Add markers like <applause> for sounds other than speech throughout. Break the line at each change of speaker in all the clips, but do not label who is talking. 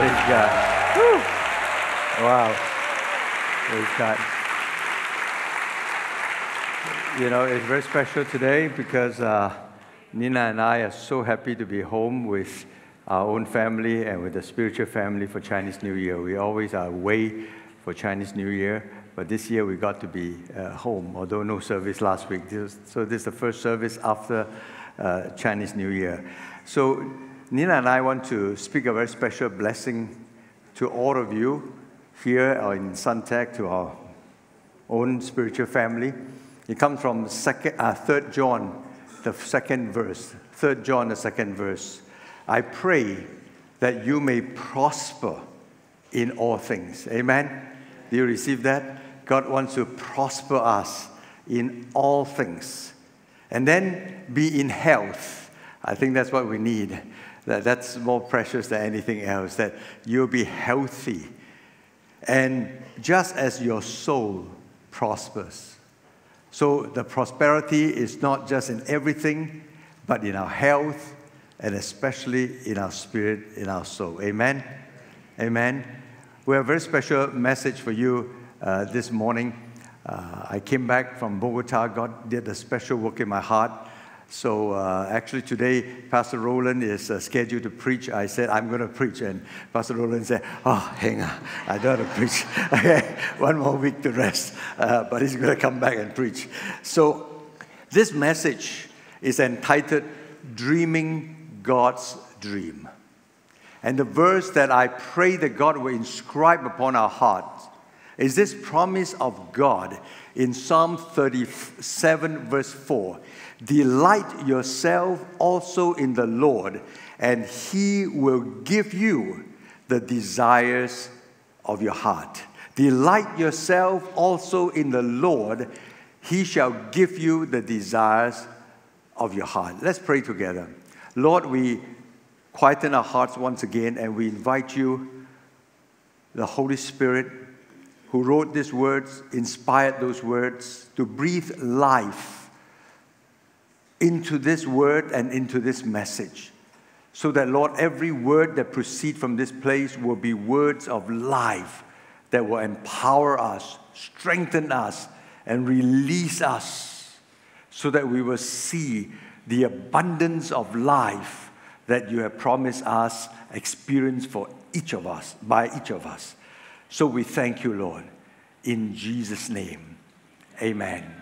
Praise God. Woo. Wow. Praise God. You know, it's very special today because uh, Nina and I are so happy to be home with our own family and with the spiritual family for Chinese New Year. We always are away for Chinese New Year, but this year we got to be uh, home, although no service last week. So this is the first service after uh, Chinese New Year. So Nina and I want to speak a very special blessing to all of you here in Suntec, to our own spiritual family. It comes from second, uh, 3 John, the second verse. 3 John, the second verse. I pray that you may prosper in all things. Amen? Do you receive that? God wants to prosper us in all things. And then be in health. I think that's what we need. That, that's more precious than anything else, that you'll be healthy. And just as your soul prospers. So the prosperity is not just in everything, but in our health, and especially in our spirit, in our soul. Amen? Amen. We have a very special message for you uh, this morning. Uh, I came back from Bogota. God did a special work in my heart. So uh, actually today, Pastor Roland is uh, scheduled to preach. I said, I'm going to preach. And Pastor Roland said, oh, hang on, I don't want to preach. <laughs> okay, one more week to rest. Uh, but he's going to come back and preach. So this message is entitled Dreaming God's Dream. And the verse that I pray that God will inscribe upon our hearts is this promise of God in Psalm 37, verse 4. Delight yourself also in the Lord, and He will give you the desires of your heart. Delight yourself also in the Lord, He shall give you the desires of your heart. Let's pray together. Lord, we quieten our hearts once again and we invite you, the Holy Spirit, who wrote these words, inspired those words, to breathe life into this word and into this message. So that, Lord, every word that proceed from this place will be words of life that will empower us, strengthen us, and release us so that we will see the abundance of life that you have promised us experience for each of us, by each of us. So we thank you, Lord, in Jesus' name. Amen.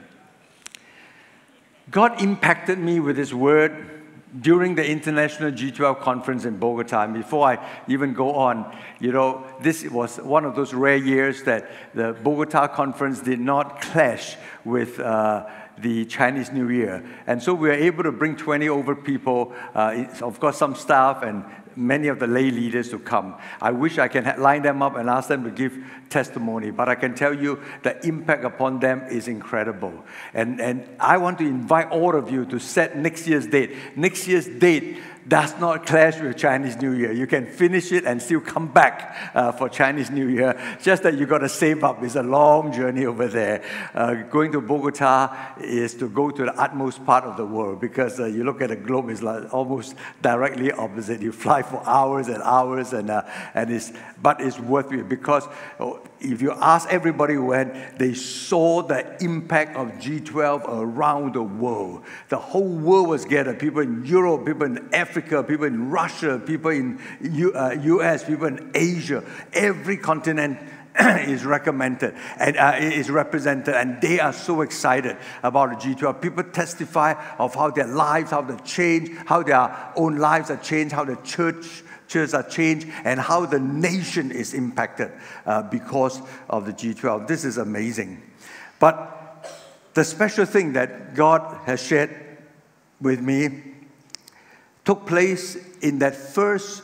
God impacted me with His word during the International G12 conference in Bogota. And before I even go on, you know, this was one of those rare years that the Bogota conference did not clash with. Uh, the Chinese New Year. And so we were able to bring 20 over people, uh, of course, some staff and many of the lay leaders to come. I wish I can line them up and ask them to give testimony, but I can tell you the impact upon them is incredible. And, and I want to invite all of you to set next year's date. Next year's date does not clash with Chinese New Year. You can finish it and still come back uh, for Chinese New Year. Just that you got to save up. It's a long journey over there. Uh, going to Bogota is to go to the utmost part of the world because uh, you look at the globe, it's like almost directly opposite. You fly for hours and hours, and uh, and it's but it's worth it because oh, if you ask everybody when they saw the impact of G12 around the world, the whole world was gathered. People in Europe, people in Africa, people in Russia, people in U, uh, US, people in Asia, every continent <clears throat> is recommended and uh, is represented, and they are so excited about the G12. People testify of how their lives, how they change, how their own lives are changed, how the church churches are changed, and how the nation is impacted uh, because of the G12. This is amazing. But the special thing that God has shared with me took place in that first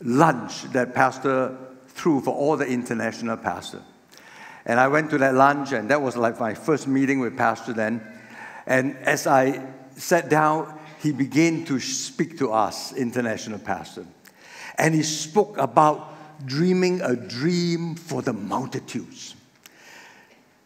lunch that Pastor threw for all the international pastors. And I went to that lunch, and that was like my first meeting with Pastor then. And as I sat down, he began to speak to us, international pastor. And he spoke about dreaming a dream for the multitudes.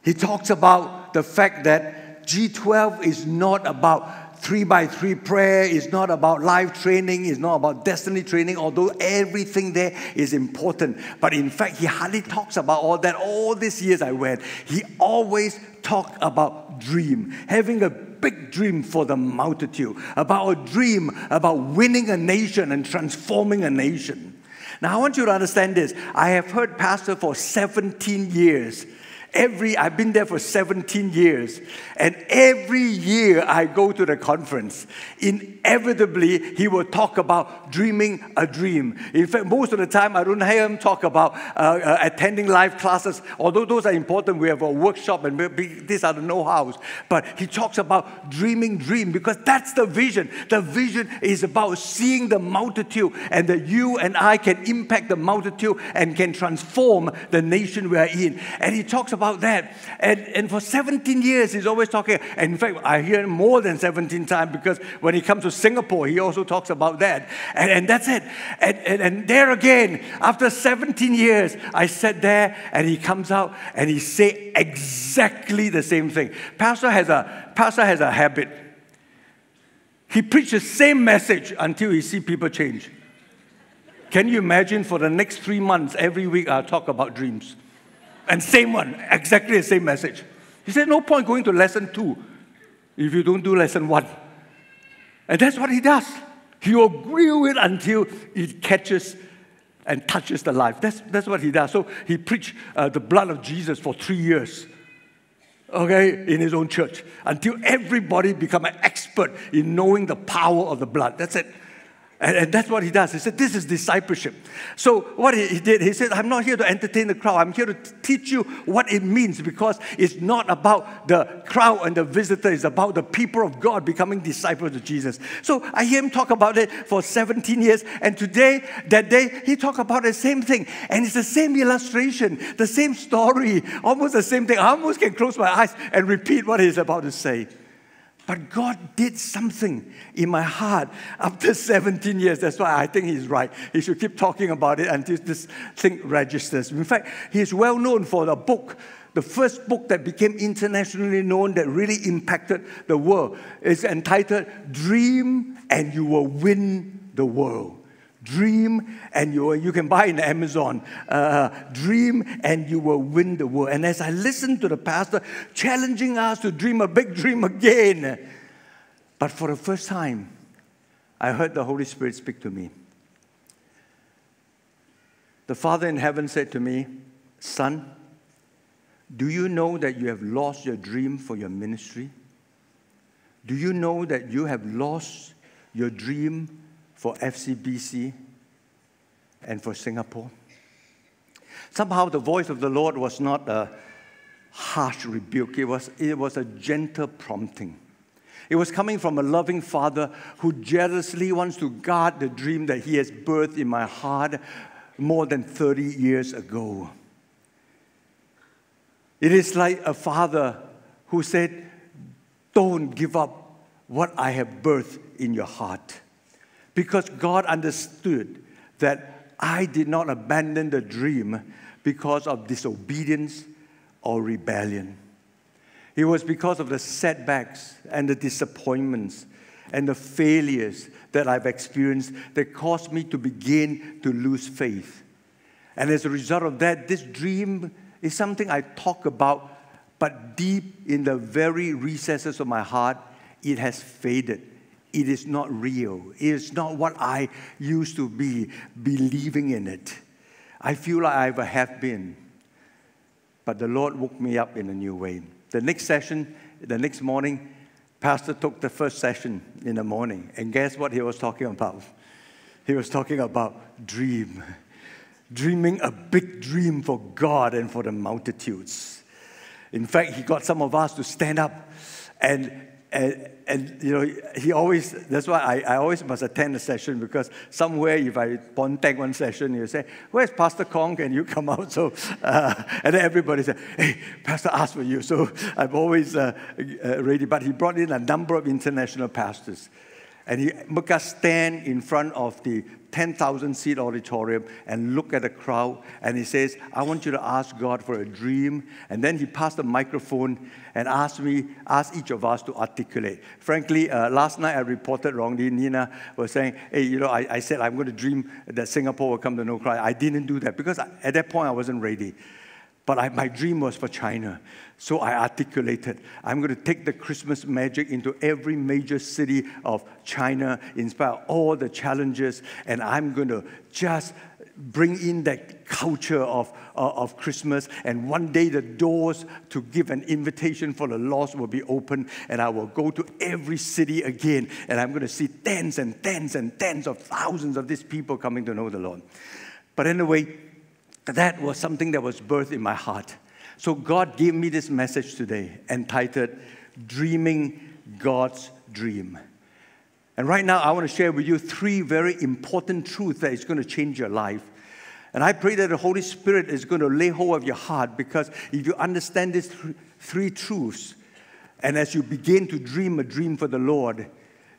He talks about the fact that G12 is not about
three by three prayer, it's not about life training, it's not about destiny training, although everything there is important. But in fact, he hardly talks about all that. All these years I went, he always talked about dream, having a big dream for the multitude, about a dream about winning a nation and transforming a nation. Now, I want you to understand this. I have heard Pastor for 17 years Every, I've been there for 17 years, and every year I go to the conference, inevitably he will talk about dreaming a dream. In fact, most of the time I don't hear him talk about uh, uh, attending live classes, although those are important. We have a workshop and these are the know-hows. But he talks about dreaming dream because that's the vision. The vision is about seeing the multitude and that you and I can impact the multitude and can transform the nation we are in. And he talks about that. And, and for 17 years, he's always talking. And in fact, I hear more than 17 times because when he comes to Singapore, he also talks about that. And, and that's it. And, and, and there again, after 17 years, I sat there and he comes out and he say exactly the same thing. Pastor has a, pastor has a habit. He preaches the same message until he see people change. Can you imagine for the next three months, every week I'll talk about dreams? And same one, exactly the same message. He said, No point going to lesson two if you don't do lesson one. And that's what he does. He will grill it until it catches and touches the life. That's, that's what he does. So he preached uh, the blood of Jesus for three years, okay, in his own church, until everybody become an expert in knowing the power of the blood. That's it. And, and, that's what he does. He said, This is discipleship. So, what he, he, did, he said, I'm not here to entertain the crowd. I'm here to teach you what it means because it's not about the crowd and the visitor, it's about the people of God becoming disciples of Jesus. So, I hear him talk about it for 17 years. And today, that day, he talked about the same thing. And it's the same illustration, the same story, almost the same thing. I almost can close my eyes and repeat what he's about to say. But God did something in my heart after <laughs> 17 years. That's why I think He's right. He should keep talking about it until this thing registers. In fact, He's well known for the book the first book that became internationally known that really impacted the world is entitled Dream and You Will Win the World. Dream and you, you can buy in Amazon. Uh, dream and you will win the world. And as I listened to the pastor challenging us to dream a big dream again, but for the first time, I heard the Holy Spirit speak to me. The Father in heaven said to me, Son, do you know that you have lost your dream for your ministry? Do you know that you have lost your dream for FCBC and for Singapore. Somehow the voice of the Lord was not a harsh rebuke, it was, it was a gentle prompting. It was coming from a loving father who jealously wants to guard the dream that he has birthed in my heart more than 30 years ago. It is like a father who said, Don't give up what I have birthed in your heart because God understood that I did not abandon the dream because of disobedience or rebellion. It was because of the setbacks and the disappointments and the failures that I've experienced that caused me to begin to lose faith. And as a result of that, this dream is something I talk about, but deep in the very recesses of my heart, it has faded it is not real. It is not what I used to be believing in it. I feel like I have been. But the Lord woke me up in a new way. The next session, the next morning, Pastor took the first session in the morning. And guess what he was talking about? He was talking about dream. Dreaming a big dream for God and for the multitudes. In fact, he got some of us to stand up and and, and you know, he always, that's why I, I always must attend a session because somewhere if I take one session, you say, where's Pastor Khong? Can you <laughs> come out? So, uh, and then everybody said, hey, Pastor asked for you. So I'm always uh, uh, ready. But he brought in a number of international pastors. And he make us stand in front of the 10,000 seat auditorium and look at the crowd. And he says, I want you to ask God for a dream. And then he passed the microphone and asked me, asked each of us to articulate. Frankly, uh, last night I reported wrongly. Nina was saying, hey, you know, I, I said I'm going to dream that Singapore will come to know Christ. I didn't do that because at that point I wasn't ready. But I, my dream was for China. So I articulated, I'm going to take the Christmas magic into every major city of China, inspire all the challenges, and I'm going to just bring in that culture of, uh, of Christmas. And one day the doors to give an invitation for the lost will be open, and I will go to every city again, and I'm going to see tens and tens and tens of thousands of these people coming to know the Lord. But anyway, that was something that was birthed in my heart. So God gave me this message today entitled Dreaming God's Dream. And right now, I want to share with you three very important truths that is going to change your life. And I pray that the Holy Spirit is going to lay hold of your heart because if you understand these th- three truths, and as you begin to dream a dream for the Lord,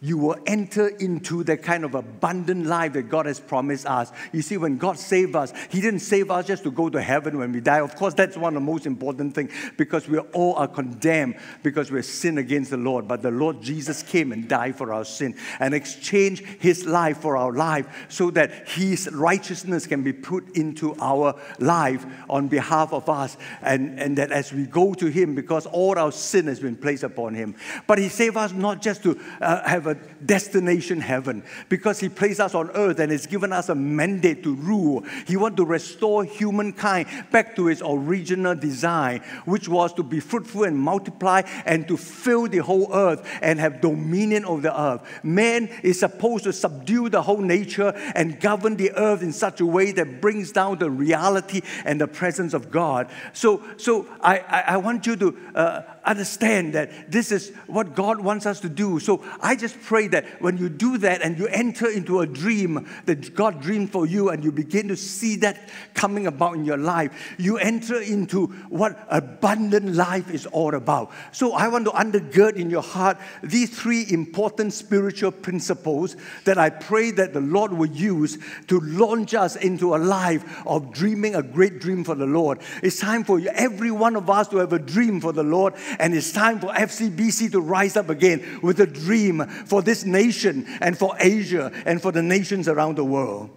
you will enter into that kind of abundant life that God has promised us. You see, when God saved us, He didn't save us just to go to heaven when we die. Of course, that's one of the most important things because we all are condemned because we're sin against the Lord. But the Lord Jesus came and died for our sin and exchanged His life for our life so that His righteousness can be put into our life on behalf of us. And, and that as we go to Him, because all our sin has been placed upon Him. But He saved us not just to uh, have a destination heaven because He placed us on earth and has given us a mandate to rule. He wants to restore humankind back to its original design, which was to be fruitful and multiply and to fill the whole earth and have dominion over the earth. Man is supposed to subdue the whole nature and govern the earth in such a way that brings down the reality and the presence of God. So, so I, I, I want you to uh, understand that this is what God wants us to do. So I just pray that when you do that and you enter into a dream that God dreamed for you and you begin to see that coming about in your life, you enter into what abundant life is all about. So I want to undergird in your heart these three important spiritual principles that I pray that the Lord will use to launch us into a life of dreaming a great dream for the Lord. It's time for every one of us to have a dream for the Lord and it's time for FCBC to rise up again with a dream for this nation and for Asia and for the nations around the world.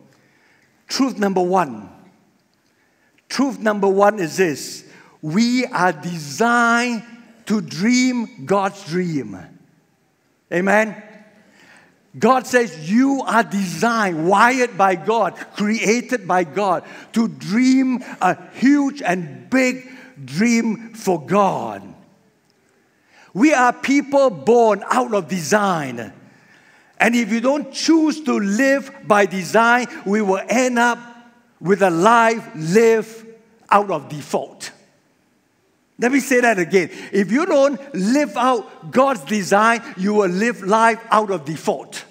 Truth number one. Truth number one is this we are designed to dream God's dream. Amen. God says you are designed, wired by God, created by God to dream a huge and big dream for God. We are people born out of design. And if you don't choose to live by design, we will end up with a life lived out of default. Let me say that again. If you don't live out God's design, you will live life out of default.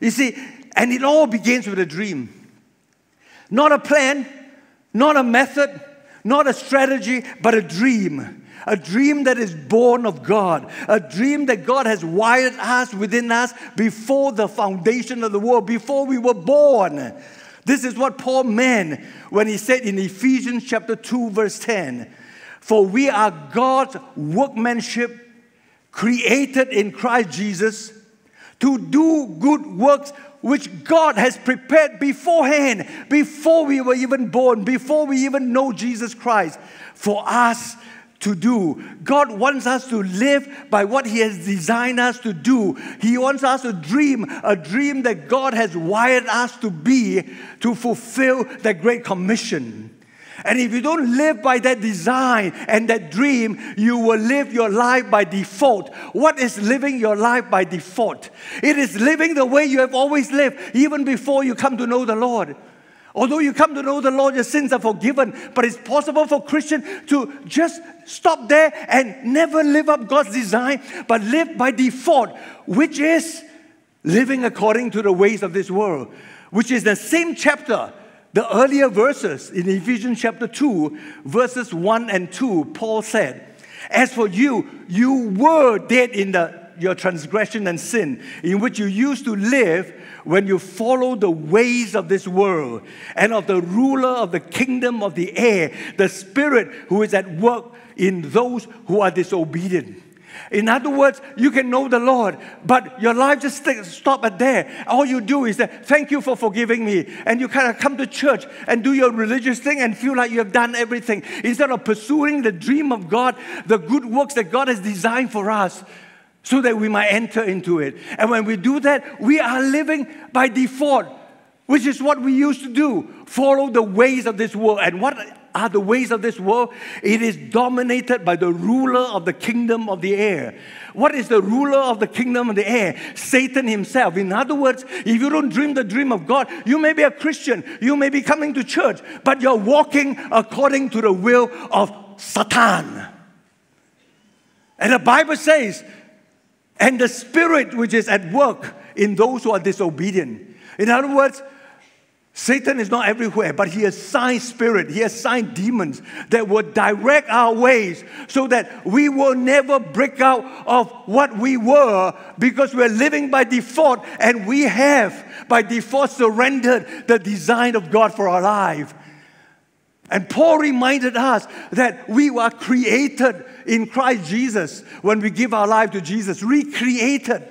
You see, and it all begins with a dream. Not a plan, not a method, not a strategy, but a dream a dream that is born of God, a dream that God has wired us within us before the foundation of the world, before we were born. This is what Paul meant when he said in Ephesians chapter 2 verse 10, "For we are God's workmanship created in Christ Jesus to do good works which God has prepared beforehand, before we were even born, before we even know Jesus Christ, for us to do. God wants us to live by what He has designed us to do. He wants us to dream a dream that God has wired us to be to fulfill the Great Commission. And if you don't live by that design and that dream, you will live your life by default. What is living your life by default? It is living the way you have always lived, even before you come to know the Lord. Although you come to know the Lord, your sins are forgiven. But it's possible for Christian to just stop there and never live up God's design, but live by default, which is living according to the ways of this world, which is the same chapter, the earlier verses in Ephesians chapter 2, verses 1 and 2. Paul said, As for you, you were dead in the your transgression and sin, in which you used to live when you follow the ways of this world and of the ruler of the kingdom of the air, the spirit who is at work in those who are disobedient. In other words, you can know the Lord, but your life just stop at there. All you do is that, thank you for forgiving me. And you kind of come to church and do your religious thing and feel like you have done everything. Instead of pursuing the dream of God, the good works that God has designed for us so that we might enter into it. And when we do that, we are living by default, which is what we used to do follow the ways of this world. And what are the ways of this world? It is dominated by the ruler of the kingdom of the air. What is the ruler of the kingdom of the air? Satan himself. In other words, if you don't dream the dream of God, you may be a Christian, you may be coming to church, but you're walking according to the will of Satan. And the Bible says, and the spirit which is at work in those who are disobedient. In other words, Satan is not everywhere, but he assigned spirit, he assigned demons that will direct our ways so that we will never break out of what we were because we're living by default and we have by default surrendered the design of God for our life. And Paul reminded us that we were created in Christ Jesus when we give our life to Jesus, recreated.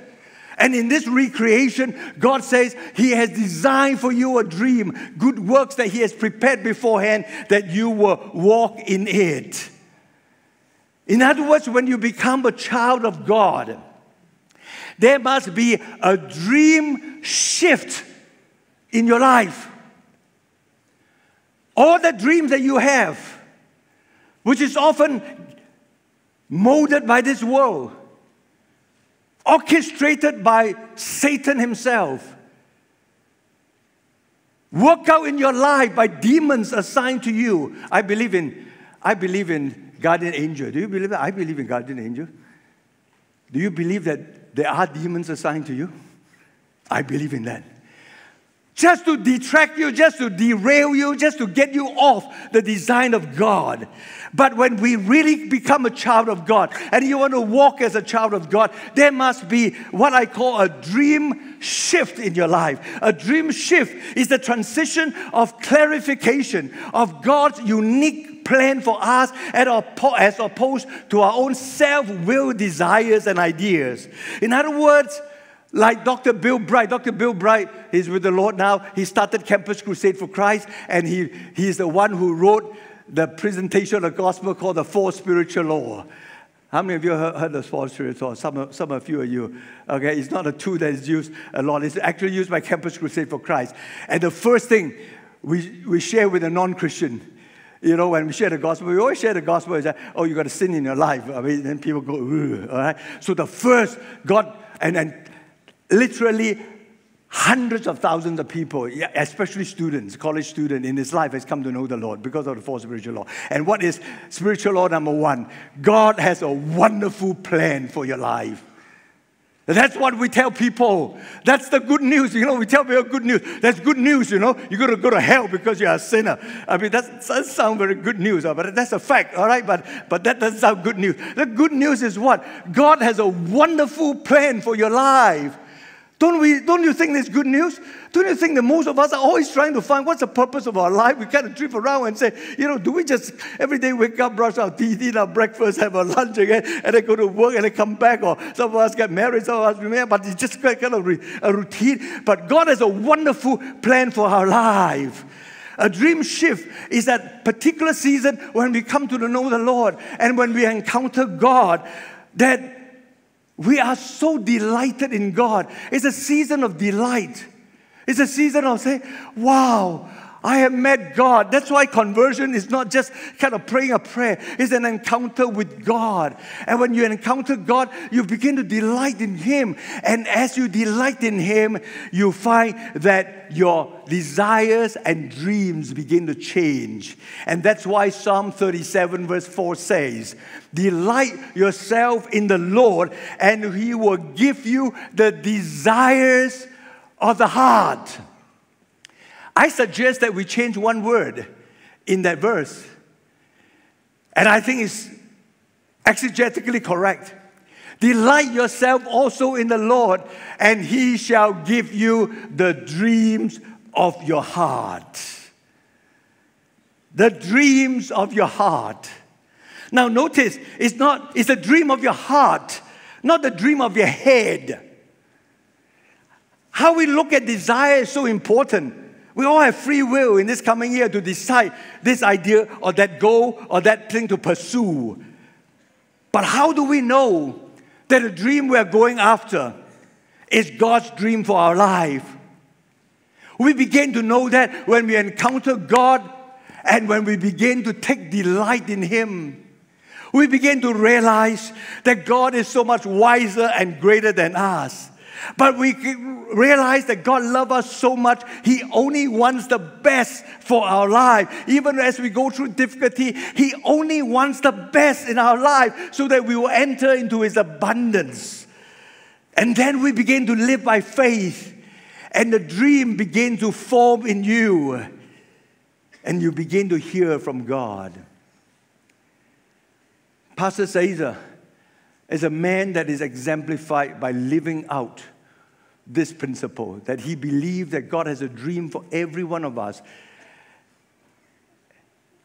And in this recreation, God says He has designed for you a dream, good works that He has prepared beforehand that you will walk in it. In other words, when you become a child of God, there must be a dream shift in your life. All the dreams that you have, which is often molded by this world, orchestrated by Satan himself. Work out in your life by demons assigned to you. I believe in, I believe in guardian angel. Do you believe that? I believe in guardian angel. Do you believe that there are demons assigned to you? I believe in that just to detract you, just to derail you, just to get you off the design of God. But when we really become a child of God and you want to walk as a child of God, there must be what I call a dream shift in your life. A dream shift is the transition of clarification of God's unique plan for us as opposed to our own self will desires and ideas. In other words, like Dr. Bill Bright. Dr. Bill Bright, he's with the Lord now. He started Campus Crusade for Christ, and he, he's the one who wrote the presentation of the gospel called the Four Spiritual Law. How many of you heard, heard the four spiritual law? Some some of you are you. Okay, it's not a tool that is used a lot. It's actually used by Campus Crusade for Christ. And the first thing we, we share with a non-Christian you know, when we share the gospel, we always share the gospel is that, oh, you got a sin in your life. I mean, then people go, all right? So the first, God, and, and literally hundreds of thousands of people, especially students, college students in his life has come to know the Lord because of the four spiritual law. And what is spiritual law number one? God has a wonderful plan for your life. That's what we tell people. That's the good news. You know, we tell people good news. That's good news, you know. You're going to go to hell because you're a sinner. I mean, that doesn't sound very good news, uh, but that's a fact, all right? But, but that doesn't sound good news. The good news is what? God has a wonderful plan for your life. Don't, we, don't you think that's good news? Don't you think that most of us are always trying to find what's the purpose of our life? We kind of drift around and say, you know, do we just every day wake up, brush our teeth, eat our breakfast, have our lunch again, and then go to work and then come back? Or some of us get married, some of us married, but it's just kind of a routine. But God has a wonderful plan for our life. A dream shift is that particular season when we come to know the Lord and when we encounter God that we are so delighted in God. It's a season of delight. It's a season of saying, wow, I have met God. That's why conversion is not just kind of praying a prayer, it's an encounter with God. And when you encounter God, you begin to delight in Him. And as you delight in Him, you find that your desires and dreams begin to change. And that's why Psalm 37, verse 4 says, Delight yourself in the Lord, and He will give you the desires of the heart. I suggest that we change one word in that verse. And I think it's exegetically correct. Delight yourself also in the Lord, and he shall give you the dreams of your heart. The dreams of your heart. Now, notice, it's not, it's a dream of your heart, not the dream of your head. How we look at desire is so important. We all have free will in this coming year to decide this idea or that goal or that thing to pursue. But how do we know that the dream we're going after is God's dream for our life. We begin to know that when we encounter God and when we begin to take delight in Him. We begin to realize that God is so much wiser and greater than us. But we realize that God loves us so much, He only wants the best for our life. Even as we go through difficulty, He only wants the best in our life so that we will enter into His abundance. And then we begin to live by faith, and the dream begins to form in you, and you begin to hear from God. Pastor Cesar is a man that is exemplified by living out this principle that he believed that God has a dream for every one of us,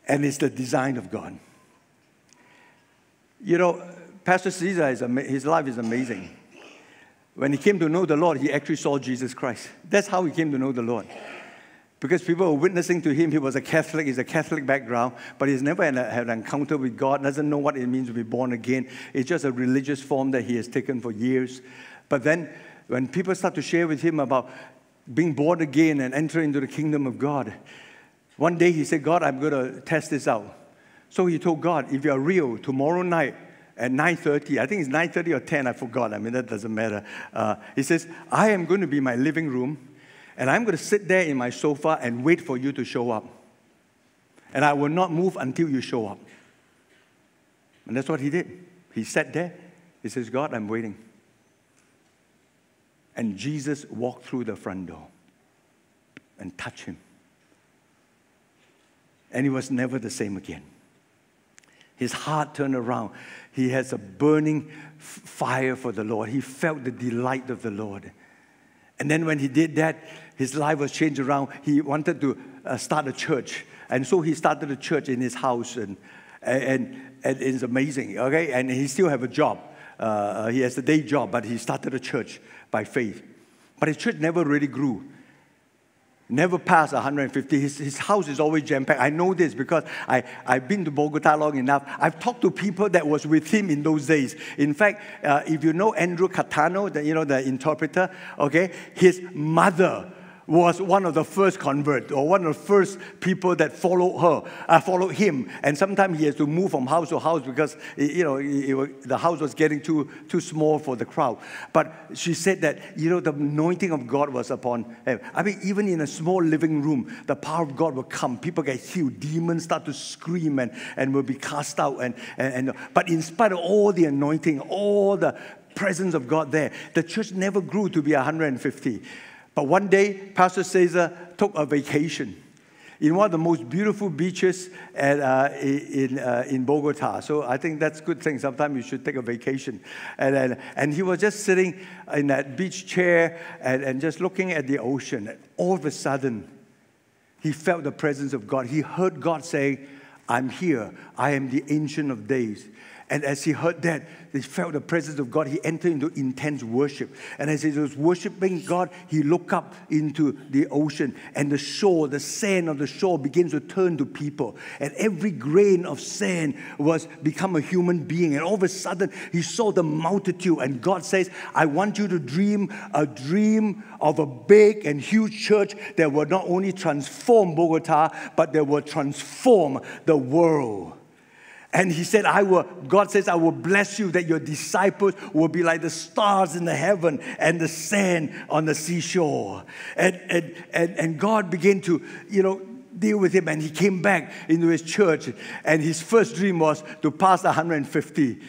and it's the design of God. You know, Pastor Cesar, is his life is amazing. When he came to know the Lord, he actually saw Jesus Christ. That's how he came to know the Lord. Because people were witnessing to him, he was a Catholic, he's a Catholic background, but he's never had, a, had an encounter with God, doesn't know what it means to be born again. It's just a religious form that he has taken for years. But then when people start to share with him about being born again and entering into the kingdom of God, one day he said, God, I'm going to test this out. So he told God, if you're real, tomorrow night at 9.30, I think it's 9.30 or 10, I forgot. I mean, that doesn't matter. Uh, he says, I am going to be in my living room, and I'm going to sit there in my sofa and wait for you to show up. And I will not move until you show up. And that's what he did. He sat there. He says, God, I'm waiting. And Jesus walked through the front door and touched him. And he was never the same again. His heart turned around. He has a burning fire for the Lord. He felt the delight of the Lord. And then when he did that, his life was changed around. He wanted to uh, start a church. And so he started a church in his house. And, and, and it's amazing, okay? And he still have a job. Uh, he has a day job, but he started a church by faith. But his church never really grew. Never passed 150. His, his house is always jam packed. I know this because I, I've been to Bogota long enough. I've talked to people that was with him in those days. In fact, uh, if you know Andrew Catano, the, you know, the interpreter, okay, his mother was one of the first converts or one of the first people that followed her, uh, followed him. And sometimes he has to move from house to house because, you know, it, it, the house was getting too, too small for the crowd. But she said that, you know, the anointing of God was upon him. I mean, even in a small living room, the power of God will come. People get healed. Demons start to scream and, and will be cast out. And, and, and, but in spite of all the anointing, all the presence of God there, the church never grew to be 150. But one day, Pastor Cesar took a vacation in one of the most beautiful beaches at, uh, in, uh, in Bogota. So I think that's a good thing. Sometimes you should take a vacation. And, and, and he was just sitting in that beach chair and, and just looking at the ocean. And all of a sudden, he felt the presence of God. He heard God say, I'm here. I am the Ancient of Days. And as he heard that, he felt the presence of God. He entered into intense worship. And as he was worshiping God, he looked up into the ocean, and the shore, the sand of the shore begins to turn to people. And every grain of sand was become a human being. And all of a sudden, he saw the multitude. And God says, I want you to dream a dream of a big and huge church that will not only transform Bogota, but that will transform the world. And he said, I will, God says, I will bless you that your disciples will be like the stars in the heaven and the sand on the seashore. And, and, and, and God began to, you know, deal with him. And he came back into his church. And his first dream was to pass 150.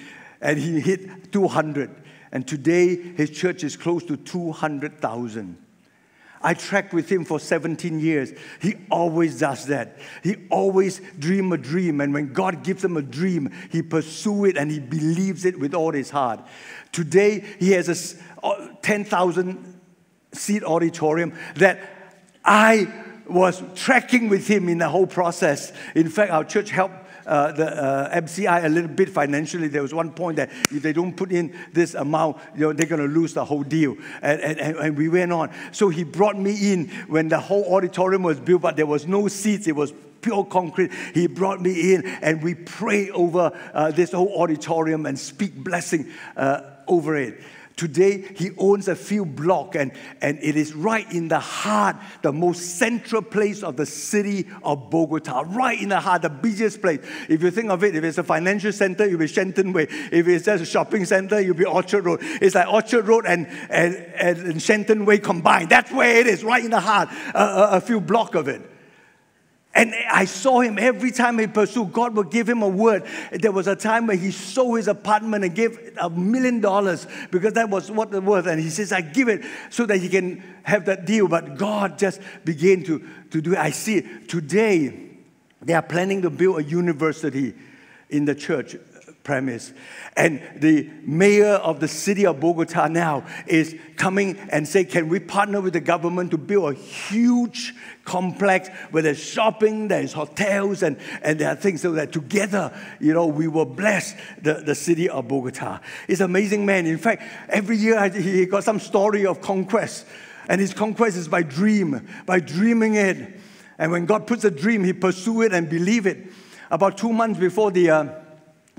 And he hit 200. And today, his church is close to 200,000. I tracked with him for 17 years. He always does that. He always dream a dream, and when God gives him a dream, he pursue it and he believes it with all his heart. Today, he has a uh, 10,000 seat auditorium that I was tracking with him in the whole process. In fact, our church helped uh, the uh, MCI a little bit financially. There was one point that if they don't put in this amount, you know, they're going to lose the whole deal. And, and, and we went on. So he brought me in when the whole auditorium was built, but there was no seats. It was pure concrete. He brought me in and we prayed over uh, this whole auditorium and speak blessing uh, over it. Today, he owns a few blocks, and, and it is right in the heart, the most central place of the city of Bogota, right in the heart, the busiest place. If you think of it, if it's a financial center, you'll be Shenton Way. If it's just a shopping center, you'll be Orchard Road. It's like Orchard Road and, and, and Shenton Way combined. That's where it is, right in the heart, uh, a few blocks of it. And I saw him every time he pursued. God would give him a word. There was a time where he sold his apartment and gave a million dollars because that was what it was. And he says, I give it so that he can have that deal. But God just began to, to do it. I see it. Today, they are planning to build a university in the church premise. And the mayor of the city of Bogota now is coming and say, can we partner with the government to build a huge complex where there's shopping, there's hotels, and, and there are things so that together, you know, we will bless the, the city of Bogota. It's amazing, man. In fact, every year he got some story of conquest. And his conquest is by dream, by dreaming it. And when God puts a dream, he pursue it and believe it. About two months before the uh,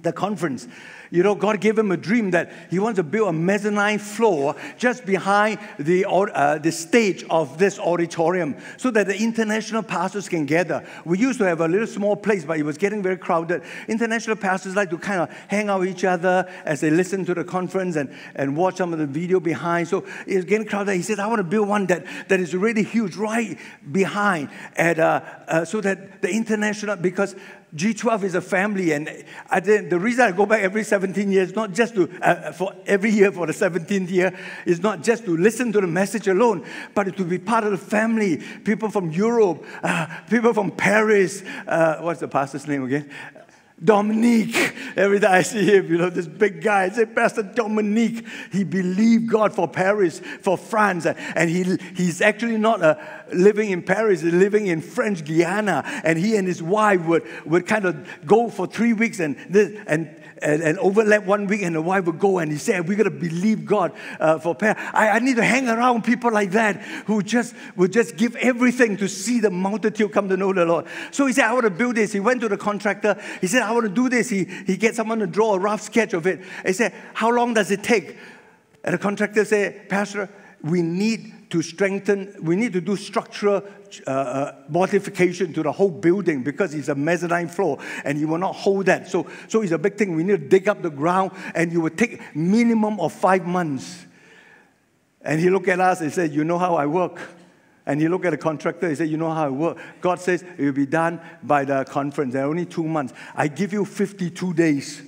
the conference. You know, God gave him a dream that he wants to build a mezzanine floor just behind the, uh, the stage of this auditorium so that the international pastors can gather. We used to have a little small place, but it was getting very crowded. International pastors like to kind of hang out with each other as they listen to the conference and, and watch some of the video behind. So it's getting crowded. He said, I want to build one that, that is really huge right behind and, uh, uh, so that the international, because G12 is a family, and I, the reason I go back every 17 years, not just to, uh, for every year for the 17th year, is not just to listen to the message alone, but to be part of the family. People from Europe, uh, people from Paris, uh, what's the pastor's name again? Dominique. Every time I see him, you know, this big guy, I say, Pastor Dominique, he believed God for Paris, for France. And he, he's actually not uh, living in Paris, he's living in French Guiana. And he and his wife would, would kind of go for three weeks and, and and, and overlap one week, and the wife would go and he said, We're going to believe God uh, for Paris. I, I need to hang around people like that who just would just give everything to see the multitude come to know the Lord. So he said, I want to build this. He went to the contractor. He said, I want to do this. He, he gets someone to draw a rough sketch of it. He said, How long does it take? And the contractor said, Pastor, we need to strengthen, we need to do structural uh, uh, modification to the whole building because it's a mezzanine floor and you will not hold that. So, so it's a big thing. We need to dig up the ground and you will take minimum of five months. And he looked at us and said, You know how I work. And he looked at the contractor, he said, You know how it works. God says it will be done by the conference. There are only two months. I give you 52 days.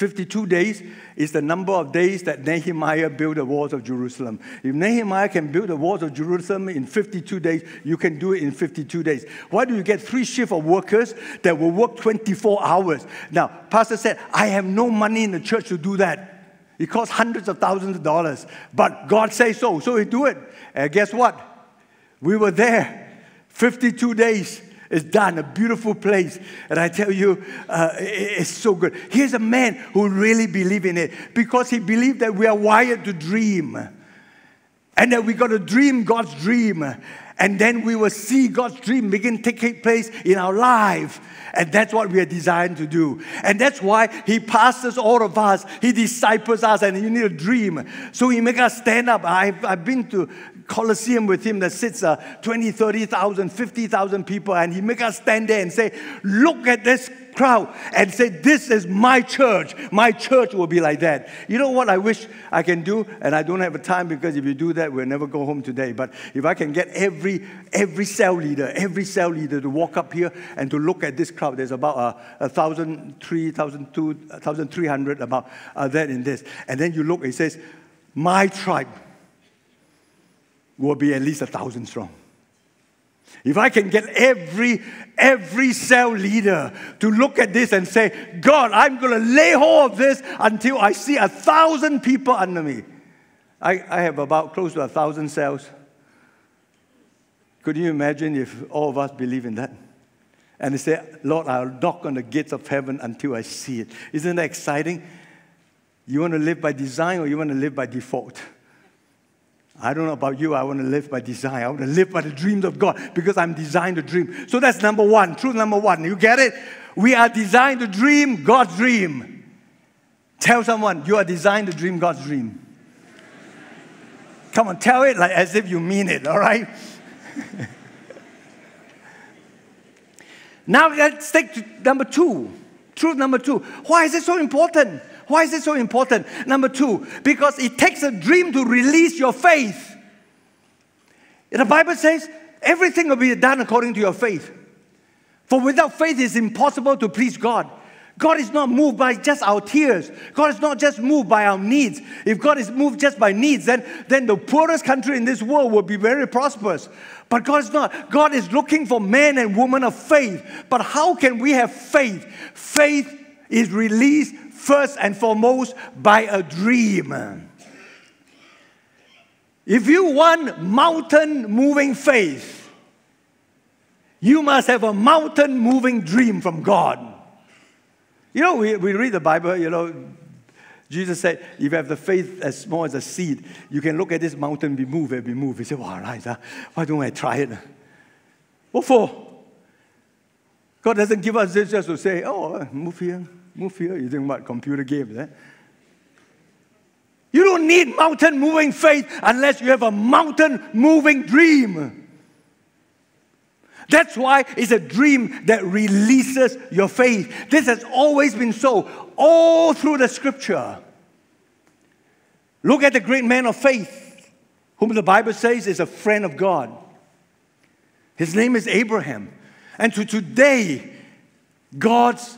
52 days is the number of days that Nehemiah built the walls of Jerusalem. If Nehemiah can build the walls of Jerusalem in 52 days, you can do it in 52 days. Why do you get three shifts of workers that will work 24 hours? Now, Pastor said, I have no money in the church to do that. It costs hundreds of thousands of dollars. But God says so, so we do it. And guess what? We were there 52 days is done, a beautiful place. And I tell you, uh, it's so good. Here's a man who really believed in it because he believed that we are wired to dream and that we got to dream God's dream. And then we will see God's dream begin to take place in our life. And that's what we are designed to do. And that's why He pastors all of us. He disciples us, and you need a dream. So He make us stand up. I've, I've been to Colosseum with him that sits uh, 20, 30,000, 50,000 people, and he make us stand there and say, look at this crowd and say, this is my church. My church will be like that. You know what I wish I can do? And I don't have a time because if you do that, we'll never go home today. But if I can get every, every cell leader, every cell leader to walk up here and to look at this crowd, there's about uh, a thousand, three thousand, two thousand three hundred about uh, that in this. And then you look, it says, my tribe will be at least a thousand strong. If I can get every every cell leader to look at this and say, God, I'm going to lay hold of this until I see a thousand people under me. I, I have about close to a thousand cells. Could you imagine if all of us believe in that? And they say, Lord, I'll knock on the gates of heaven until I see it. Isn't that exciting? You want to live by design or you want to live by default? I don't know about you, I want to live by design. I want to live by the dreams of God because I'm designed to dream. So that's number one, truth number one. You get it? We are designed to dream God's dream. Tell someone, you are designed to dream God's dream. Come on, tell it like as if you mean it, all right? <laughs> now let's take to number two. Truth number two. Why is it so important? Why is it so important? Number two, because it takes a dream to release your faith. The Bible says everything will be done according to your faith. For without faith, it's impossible to please God. God is not moved by just our tears. God is not just moved by our needs. If God is moved just by needs, then, then the poorest country in this world will be very prosperous. But God is not. God is looking for men and women of faith. But how can we have faith? Faith is released first and foremost by a dream. If you want mountain moving faith, you must have a mountain moving dream from God. You know, we, we read the Bible, you know, Jesus said, if you have the faith as small as a seed, you can look at this mountain be moved and be moved. He said, wow, nice, huh? why don't I try it? What for? God doesn't give us this just to say, oh, uh, move here, Move here. You think what? Computer games, eh? You don't need mountain moving faith unless you have a mountain moving dream. That's why it's a dream that releases your faith. This has always been so, all through the scripture. Look at the great man of faith, whom the Bible says is a friend of God. His name is Abraham. And to today, God's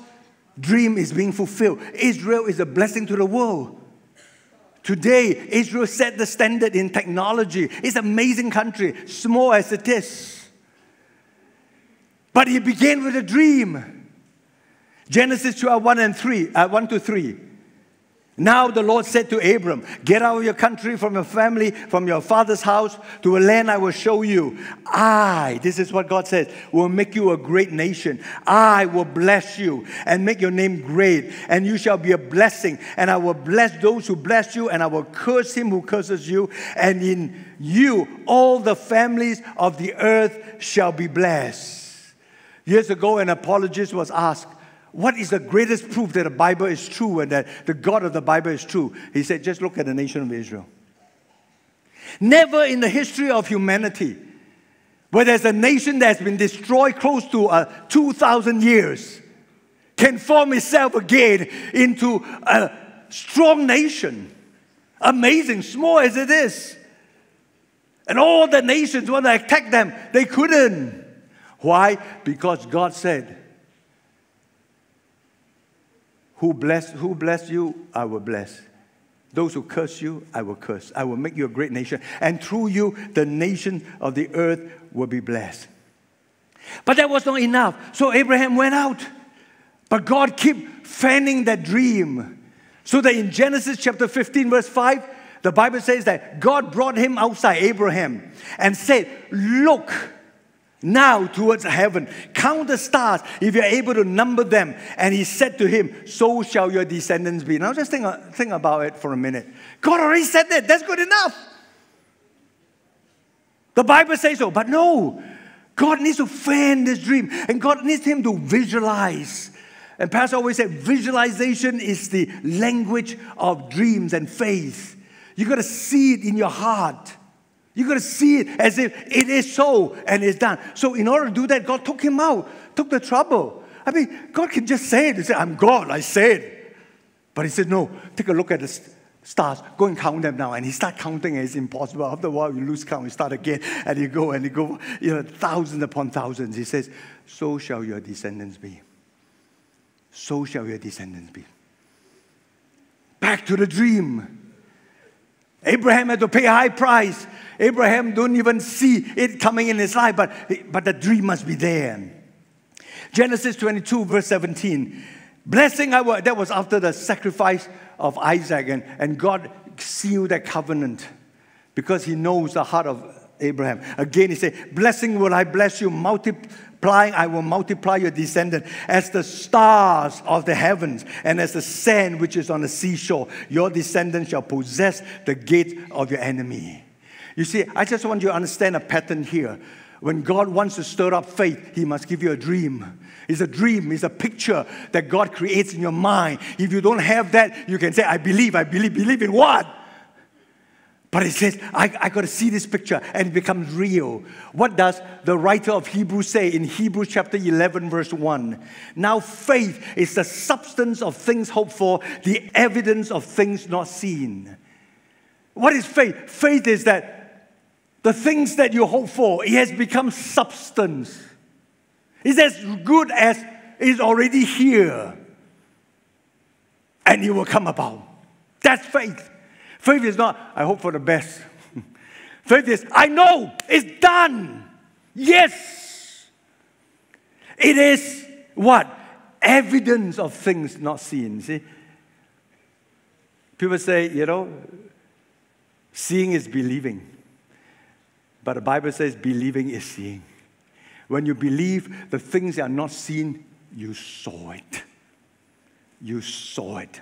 dream is being fulfilled. Israel is a blessing to the world. Today, Israel set the standard in technology. It's an amazing country, small as it is. But it began with a dream. Genesis 12, 1 and 3, uh, 1 to 3. Now the Lord said to Abram, Get out of your country, from your family, from your father's house, to a land I will show you. I, this is what God says, will make you a great nation. I will bless you and make your name great, and you shall be a blessing. And I will bless those who bless you, and I will curse him who curses you. And in you, all the families of the earth shall be blessed. Years ago, an apologist was asked, what is the greatest proof that the Bible is true and that the God of the Bible is true? He said, just look at the nation of Israel. Never in the history of humanity, where there's a nation that's been destroyed close to uh, 2,000 years, can form itself again into a strong nation. Amazing, small as it is. And all the nations want to attack them, they couldn't. Why? Because God said, who bless, who bless you, I will bless. Those who curse you, I will curse. I will make you a great nation. And through you, the nation of the earth will be blessed. But that was not enough. So Abraham went out. But God kept fanning that dream. So that in Genesis chapter 15, verse 5, the Bible says that God brought him outside, Abraham, and said, Look, now towards heaven. Count the stars if you're able to number them. And he said to him, So shall your descendants be. Now just think, uh, think about it for a minute. God already said that. That's good enough. The Bible says so, but no. God needs to fan this dream, and God needs him to visualize. And Pastor always said, visualization is the language of dreams and faith. You got to see it in your heart. You got to see it as if it is so and it's done. So, in order to do that, God took him out, took the trouble. I mean, God can just say it. He said, I'm God, I said. But he said, No, take a look at the stars. Go and count them now. And he started counting, and it's impossible. After a while, you lose count, you start again, and you go and you go, you know, thousands upon thousands. He says, So shall your descendants be. So shall your descendants be. Back to the dream. Abraham had to pay a high price. Abraham don't even see it coming in his life, but, but the dream must be there. Genesis 22, verse 17. Blessing I will, that was after the sacrifice of Isaac, and, and God sealed that covenant because he knows the heart of Abraham. Again, he said, Blessing will I bless you, multiplying I will multiply your descendant as the stars of the heavens and as the sand which is on the seashore. Your descendants shall possess the gate of your enemy. You see, I just want you to understand a pattern here. When God wants to stir up faith, He must give you a dream. It's a dream, it's a picture that God creates in your mind. If you don't have that, you can say, I believe, I believe. Believe in what? But it says, I, I got to see this picture and it becomes real. What does the writer of Hebrews say in Hebrews chapter 11, verse 1? Now, faith is the substance of things hoped for, the evidence of things not seen. What is faith? Faith is that the things that you hope for, it has become substance. It's as good as it's already here. And it will come about. That's faith. Faith is not, I hope for the best. <laughs> Faith is, I know it's done. Yes. It is what? Evidence of things not seen. See? People say, you know, seeing is believing. But the Bible says believing is seeing. When you believe the things that are not seen, you saw it. You saw it.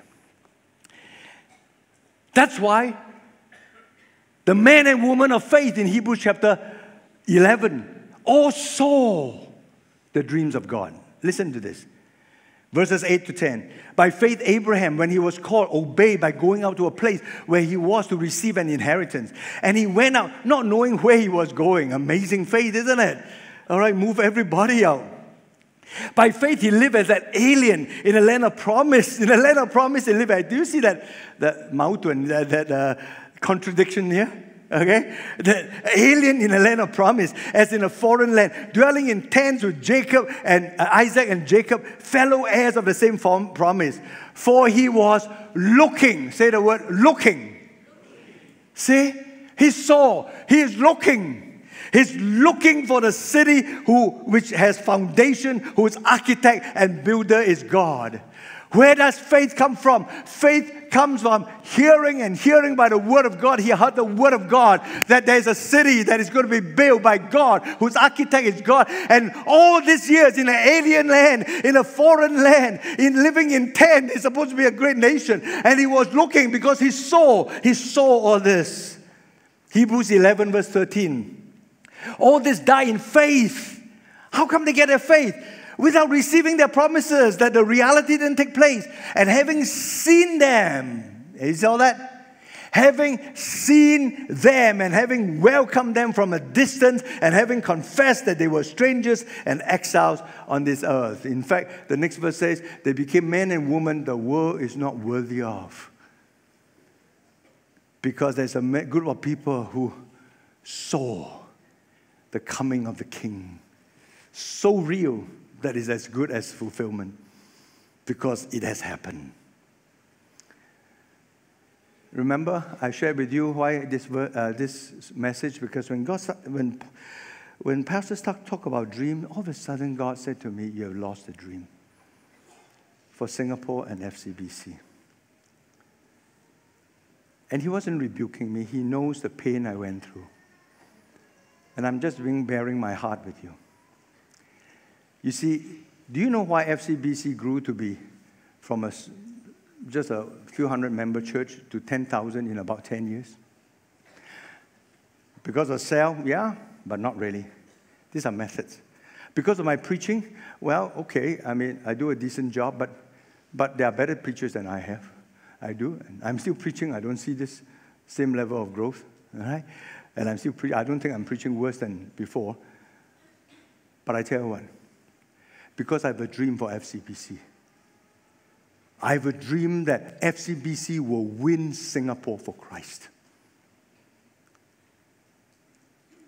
That's why the man and woman of faith in Hebrews chapter 11 all saw the dreams of God. Listen to this. Verses 8 to 10. By faith, Abraham, when he was called, obeyed by going out to a place where he was to receive an inheritance. And he went out not knowing where he was going. Amazing faith, isn't it? All right, move everybody out. By faith, he lived as an alien in a land of promise. In a land of promise, he lived. Do you see that, that mountain, that, that uh, contradiction here? Okay? The alien in a land of promise, as in a foreign land, dwelling in tents with Jacob and uh, Isaac and Jacob, fellow heirs of the same form, promise. For he was looking, say the word looking. See? He saw, he is looking He's looking for the city who, which has foundation, whose architect and builder is God. Where does faith come from? Faith comes from hearing and hearing by the word of God. He heard the word of God that there's a city that is going to be built by God, whose architect is God. And all these years in an alien land, in a foreign land, in living in tent, it's supposed to be a great nation. And he was looking because he saw, he saw all this. Hebrews 11, verse 13. All this die in faith. How come they get their faith? Without receiving their promises that the reality didn't take place and having seen them. You see all that? Having seen them and having welcomed them from a distance and having confessed that they were strangers and exiles on this earth. In fact, the next verse says, they became men and women the world is not worthy of. Because there's a group of people who saw the coming of the King. So real that is as good as fulfillment because it has happened. Remember, I shared with you why this, uh, this message because when God when when pastors talk, talk about dream, all of a sudden God said to me, "You have lost a dream for Singapore and FCBC." And he wasn't rebuking me. He knows the pain I went through. And I'm just being bearing my heart with you. You see, do you know why FCBC grew to be from a, just a few hundred member church to 10,000 in about 10 years? Because of cell, yeah, but not really. These are methods. Because of my preaching, well, okay, I mean, I do a decent job, but, but there are better preachers than I have. I do. And I'm still preaching. I don't see this same level of growth. All right? And I'm still preaching. I don't think I'm preaching worse than before. But I tell you what, because I have a dream for FCBC. I have a dream that FCBC will win Singapore for Christ.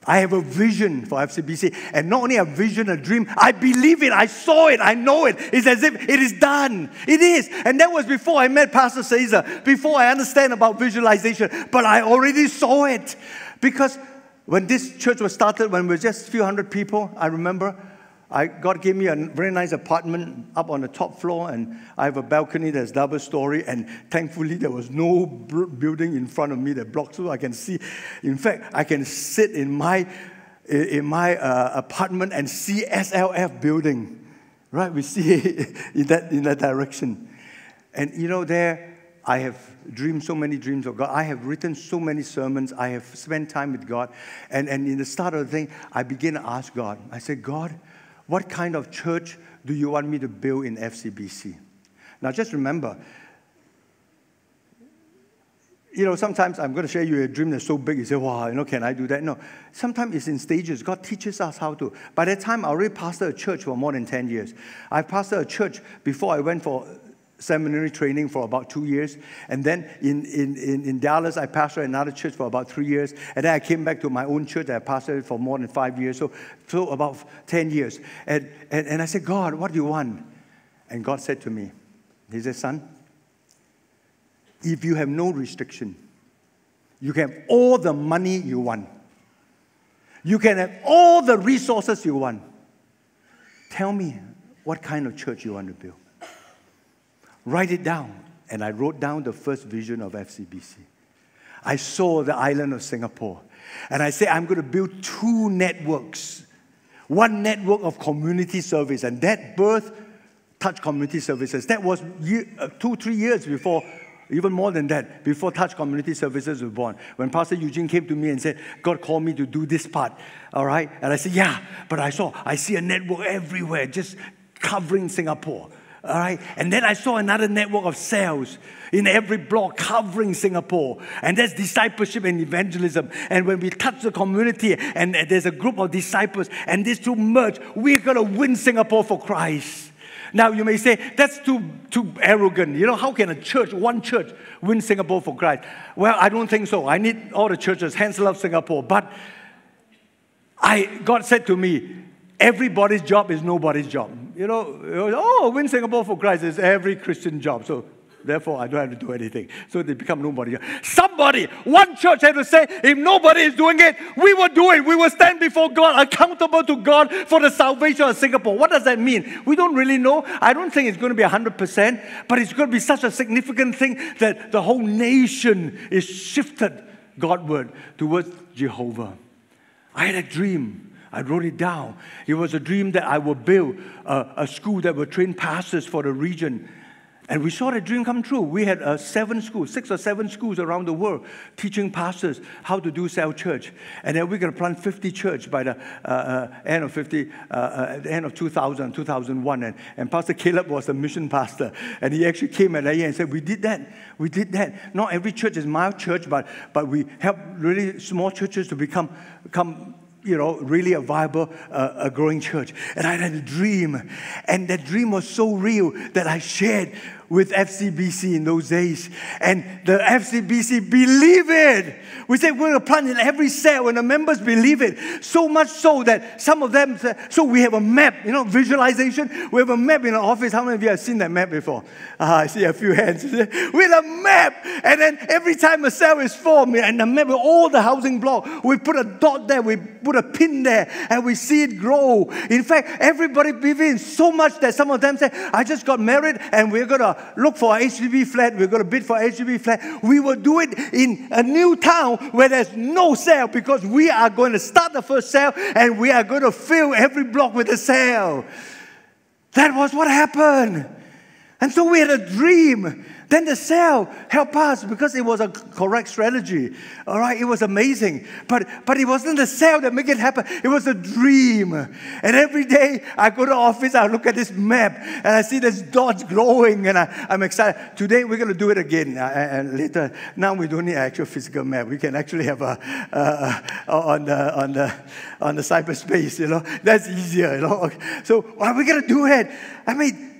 I have a vision for FCBC. And not only a vision, a dream, I believe it. I saw it. I know it. It's as if it is done. It is. And that was before I met Pastor Cesar, before I understand about visualization. But I already saw it. Because when this church was started, when we were just a few hundred people, I remember I, God gave me a very nice apartment up on the top floor, and I have a balcony that's double story. And thankfully, there was no building in front of me that blocked, so I can see. In fact, I can sit in my in my uh, apartment and see SLF building. Right, we see <laughs> in that in that direction. And you know, there I have dreamed so many dreams of God. I have written so many sermons. I have spent time with God. And, and in the start of the thing, I begin to ask God. I said, God, what kind of church do you want me to build in FCBC? Now, just remember, you know, sometimes I'm going to share you a dream that's so big, you say, wow, you know, can I do that? No. Sometimes it's in stages. God teaches us how to. By that time, I already pastored a church for more than 10 years. I pastored a church before I went for seminary training for about two years. And then in, in, in, in, Dallas, I pastored another church for about three years. And then I came back to my own church. I pastored for more than five years, so, so about 10 years. And, and, and I said, God, what do you want? And God said to me, He said, Son, if you have no restriction, you can have all the money you want. You can have all the resources you want. Tell me what kind of church you want to build. Write it down. And I wrote down the first vision of FCBC. I saw the island of Singapore. And I said, I'm going to build two networks. One network of community service, and that birth Touch Community Services. That was year, uh, two, three years before, even more than that, before Touch Community Services was born. When Pastor Eugene came to me and said, God called me to do this part, all right? And I said, yeah, but I saw, I see a network everywhere, just covering Singapore. All right. And then I saw another network of cells in every block covering Singapore. And that's discipleship and evangelism. And when we touch the community and uh, there's a group of disciples and these two merge, we're going to win Singapore for Christ. Now you may say that's too too arrogant. You know how can a church, one church, win Singapore for Christ? Well, I don't think so. I need all the churches. Hence, love Singapore. But I God said to me, everybody's job is nobody's job. You know, oh, win Singapore for Christ is every Christian job. So therefore, I don't have to do anything. So they become nobody. Somebody, one church had to say, if nobody is doing it, we will do it. We will stand before God, accountable to God for the salvation of Singapore. What does that mean? We don't really know. I don't think it's going to be 100%, but it's going to be such a significant thing that the whole nation is shifted Godward towards Jehovah. I had a dream I wrote it down. It was a dream that I would build a, a school that would train pastors for the region. And we saw that dream come true. We had uh, seven schools, six or seven schools around the world teaching pastors how to do cell church. And then we're going to plant 50 church by the uh, uh, end of 50, uh, uh, the end of 2000, 2001. And, and Pastor Caleb was a mission pastor. And he actually came at that year and said, we did that. We did that. Not every church is my church, but, but we help really small churches to become, become you know, really a viable, uh, a growing church. And I had a dream. And that dream was so real that I shared with FCBC in those days. And the FCBC believe it. We said we're going to plant in every cell, and the members believe it. So much so that some of them, said, so we have a map, you know, visualization. We have a map in our office. How many of you have seen that map before? Uh, I see a few hands. <laughs> we have a map. And then every time a cell is formed, and the map with all the housing block, we put a dot there, we put a pin there, and we see it grow. In fact, everybody believes so much that some of them say, I just got married, and we're going to look for HDB flat. We're going to bid for HDB flat. We will do it in a new town where there's no cell because we are going to start the first cell and we are going to fill every block with a cell. That was what happened. And so we had a dream then the cell helped us because it was a correct strategy. All right, it was amazing. But but it wasn't the cell that made it happen. It was a dream. And every day I go to office, I look at this map and I see this dots growing, and I, I'm excited. Today we're going to do it again. Uh, and later, now we don't need actual physical map. We can actually have a uh, on the on the on the cyberspace. You know, that's easier. You know, so are we to do it? I mean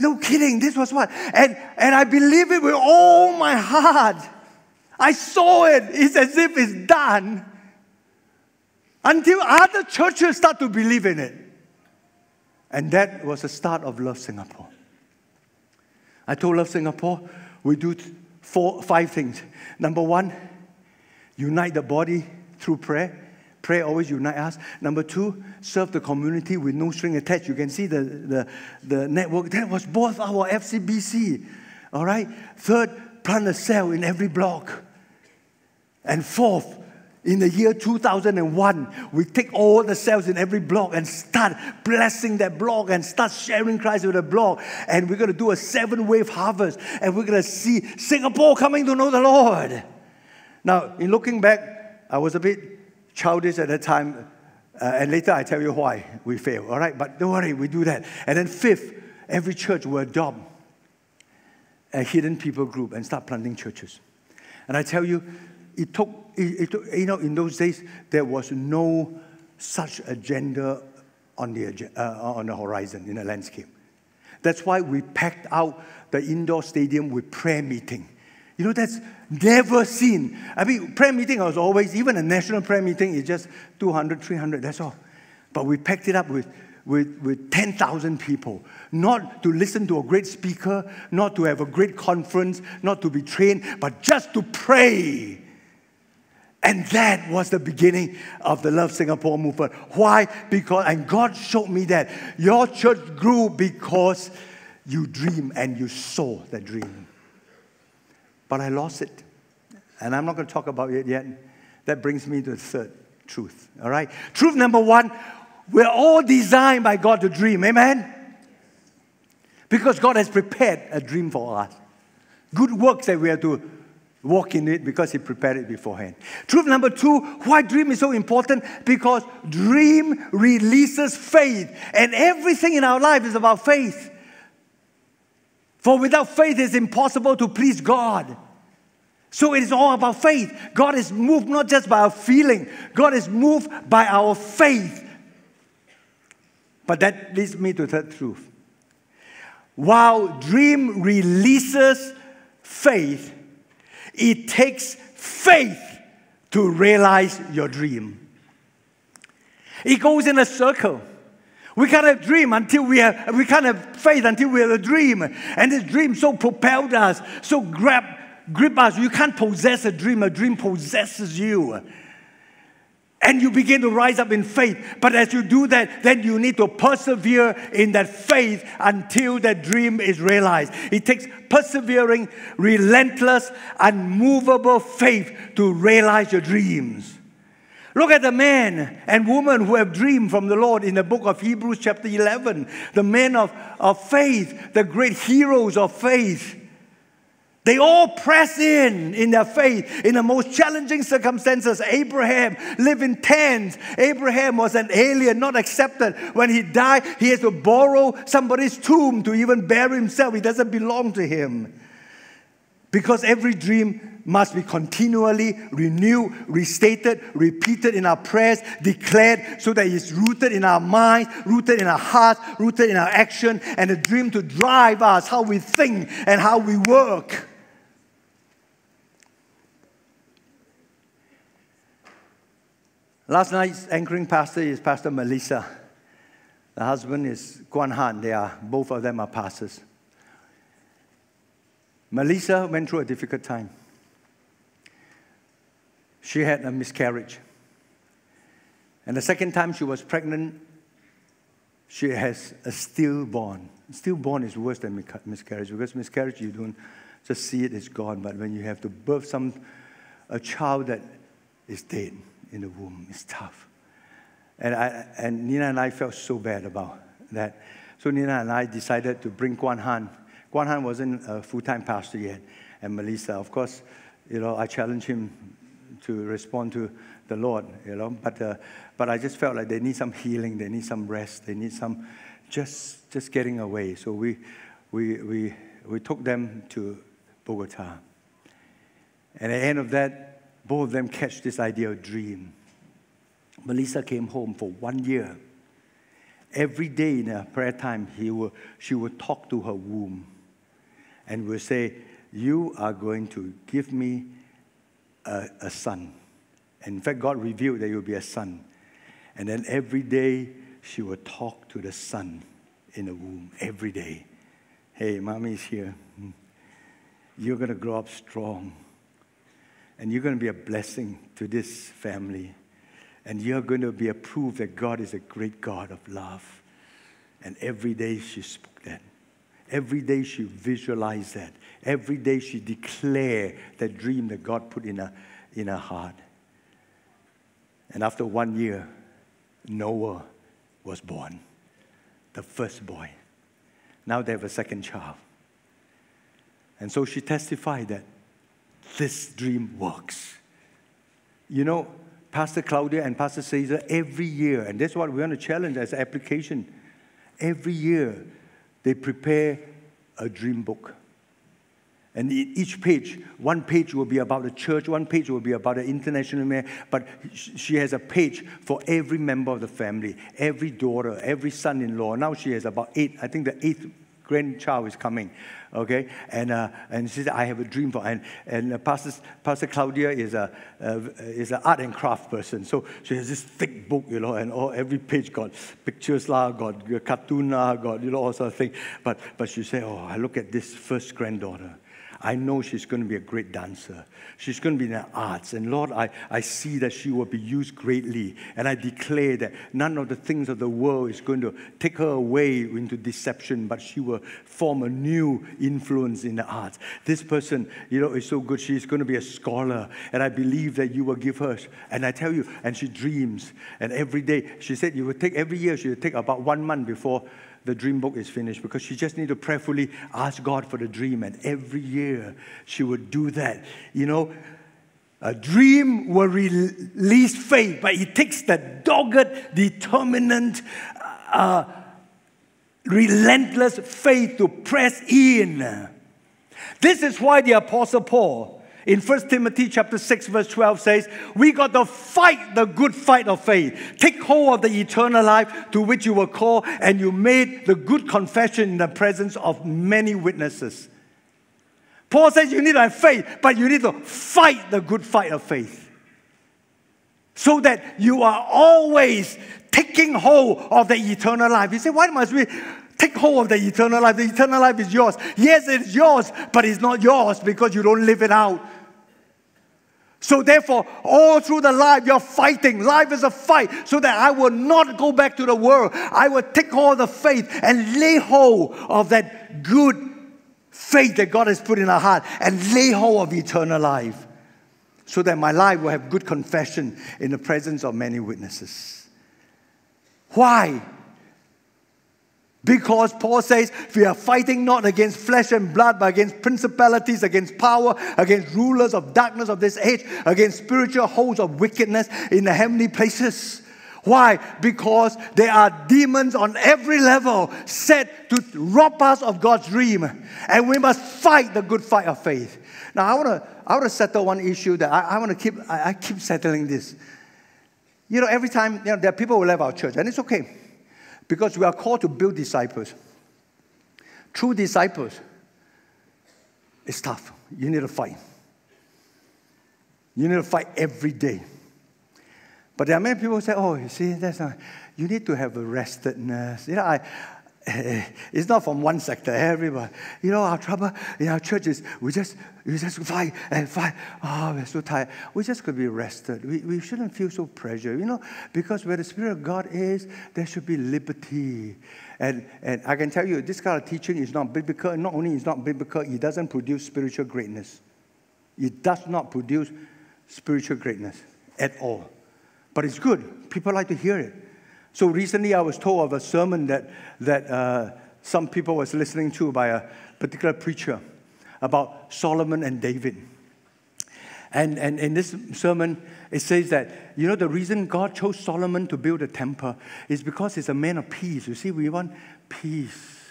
no kidding. This was what? And, and I believe it with all my heart. I saw it. It's as if it's done. until other churches start to believe in it. And that was the start of Love Singapore. I told Love Singapore, we do four, five things. Number one, unite the body through prayer. Prayer always unite us. Number two, serve the community with no string attached. You can see the, the, the network. That was both our FCBC. All right? Third, plant a cell in every block. And fourth, in the year 2001, we take all the cells in every block and start blessing that block and start sharing Christ with the block. And we're going to do a seven wave harvest and we're going to see Singapore coming to know the Lord. Now, in looking back, I was a bit childish at that time. Uh, and later I tell you why we fail, all right? But don't worry, we do that. And then, fifth, every church will adopt a hidden people group and start planting churches. And I tell you, it took, it, it took, you know, in those days, there was no such agenda on the, uh, on the horizon in the landscape. That's why we packed out the indoor stadium with prayer meeting. You know, that's never seen. I mean, prayer meeting I was always, even a national prayer meeting is just 200, 300, that's all. But we packed it up with, with, with 10,000 people, not to listen to a great speaker, not to have a great conference, not to be trained, but just to pray. And that was the beginning of the Love Singapore movement. Why? Because, and God showed me that your church grew because you dream and you saw the dream but I lost it. And I'm not going to talk about it yet. That brings me to the third truth. All right? Truth number one we're all designed by God to dream. Amen? Because God has prepared a dream for us. Good works that we have to walk in it because He prepared it beforehand. Truth number two why dream is so important? Because dream releases faith. And everything in our life is about faith. For without faith, it's impossible to please God. So it is all about faith. God is moved not just by our feeling, God is moved by our faith. But that leads me to the truth. While dream releases faith, it takes faith to realize your dream. It goes in a circle. We can't have dream until we have, we can't have faith until we have a dream. And this dream so propelled us, so grab, grip us. You can't possess a dream. A dream possesses you. And you begin to rise up in faith. But as you do that, then you need to persevere in that faith until that dream is realized. It takes persevering, relentless, unmovable faith to realize your dreams. Look at the men and women who have dreamed from the Lord in the book of Hebrews, chapter 11. The men of, of faith, the great heroes of faith. They all press in in their faith in the most challenging circumstances. Abraham lived in tents. Abraham was an alien, not accepted. When he died, he has to borrow somebody's tomb to even bury himself. He doesn't belong to him. Because every dream must be continually renewed, restated, repeated in our prayers, declared so that it's rooted in our minds, rooted in our hearts, rooted in our action, and a dream to drive us how we think and how we work. Last night's anchoring pastor is Pastor Melissa. The husband is Guan Han. They are both of them are pastors. Melissa went through a difficult time. She had a miscarriage. And the second time she was pregnant, she has a stillborn. Stillborn is worse than miscarriage because miscarriage, you don't just see it, it's gone. But when you have to birth some, a child that is dead in the womb, it's tough. And, I, and Nina and I felt so bad about that. So Nina and I decided to bring Guan Han Guan Han wasn't a full-time pastor yet, and Melissa, of course, you know, I challenged him to respond to the Lord, you know, but, uh, but I just felt like they need some healing, they need some rest, they need some just, just getting away. So we, we, we, we took them to Bogota. And at the end of that, both of them catch this idea of dream. Melissa came home for one year. Every day in her prayer time, he will, she would talk to her womb and will say, You are going to give me a, a son. And in fact, God revealed that you'll be a son. And then every day she would talk to the son in the womb, every day. Hey, mommy's here. Hmm. You're going to grow up strong. And you're going to be a blessing to this family. And you're going to be a proof that God is a great God of love. And every day she spoke that. Every day she visualized that. Every day she declared that dream that God put in her, in her heart. And after one year, Noah was born, the first boy. Now they have a second child. And so she testified that this dream works. You know, Pastor Claudia and Pastor Cesar, every year, and that's what we want to challenge as application, every year they prepare a dream book. And each page, one page will be about the church, one page will be about the international man, but she has a page for every member of the family, every daughter, every son in law. Now she has about eight, I think the eighth grandchild is coming, okay? And, uh, and she said, I have a dream for, and, and Pastor, Pastor Claudia is a, uh, is an art and craft person. So she has this thick book, you know, and all, every page got pictures, lah, got cartoon, lah, got, you know, all sort of thing. But, but she said, oh, I look at this first granddaughter. I know she's going to be a great dancer. She's going to be in the arts. And Lord, I, I see that she will be used greatly. And I declare that none of the things of the world is going to take her away into deception, but she will form a new influence in the arts. This person, you know, is so good. She's going to be a scholar. And I believe that you will give her. And I tell you, and she dreams. And every day, she said you will take, every year, she will take about one month before the dream book is finished because she just need to prayerfully ask God for the dream. And every year she would do that. You know, a dream will release faith, but it takes the dogged, determined, uh, relentless faith to press in. This is why the Apostle Paul in 1 Timothy chapter 6 verse 12 says, we got to fight the good fight of faith. Take hold of the eternal life to which you were called and you made the good confession in the presence of many witnesses. Paul says you need to have faith, but you need to fight the good fight of faith. So that you are always taking hold of the eternal life. You say, why must we take hold of the eternal life? The eternal life is yours. Yes, it's yours, but it's not yours because you don't live it out. So, therefore, all through the life, you're fighting. Life is a fight so that I will not go back to the world. I will take hold of the faith and lay hold of that good faith that God has put in our heart and lay hold of eternal life so that my life will have good confession in the presence of many witnesses. Why? Because Paul says we are fighting not against flesh and blood, but against principalities, against power, against rulers of darkness of this age, against spiritual hosts of wickedness in the heavenly places. Why? Because there are demons on every level set to rob us of God's dream. And we must fight the good fight of faith. Now, I want to I wanna settle one issue that I, I want to keep, I, I keep settling this. You know, every time, you know, there are people who left our church, and it's okay. Because we are called to build disciples. True disciples, it's tough. You need to fight. You need to fight every day. But there are many people who say, oh, you see, that's not, you need to have a restedness. You know, I, <laughs> it's not from one sector, everybody. You know, our trouble in our churches, we just we just fight and fight. Oh, we're so tired. We just could be rested. We, we shouldn't feel so pressure, you know, because where the Spirit of God is, there should be liberty. And, and I can tell you, this kind of teaching is not biblical. Not only is not biblical, it doesn't produce spiritual greatness. It does not produce spiritual greatness at all. But it's good. People like to hear it. So recently I was told of a sermon that, that uh, some people was listening to by a particular preacher about Solomon and David. And, and in this sermon, it says that, you know, the reason God chose Solomon to build a temple is because he's a man of peace. You see, we want peace.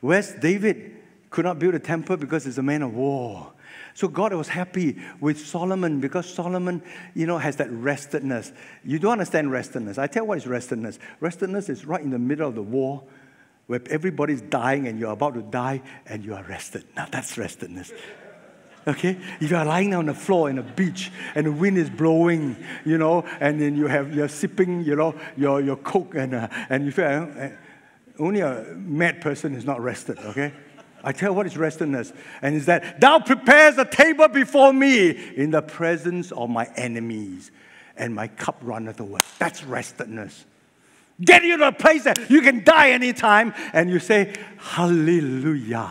Whereas David could not build a temple because he's a man of war. So God was happy with Solomon because Solomon, you know, has that restedness. You don't understand restedness. I tell you what is restedness. Restedness is right in the middle of the war where everybody's dying and you're about to die and you are rested. Now that's restedness. Okay? If you are lying on the floor in a beach and the wind is blowing, you know, and then you have, you're sipping, you know, your, your Coke and, uh, and you feel, uh, only a mad person is not rested, okay? I tell you what is restedness, and is that thou prepares a table before me in the presence of my enemies, and my cup runneth over. That's restedness. Get you to a place that you can die anytime, and you say, Hallelujah.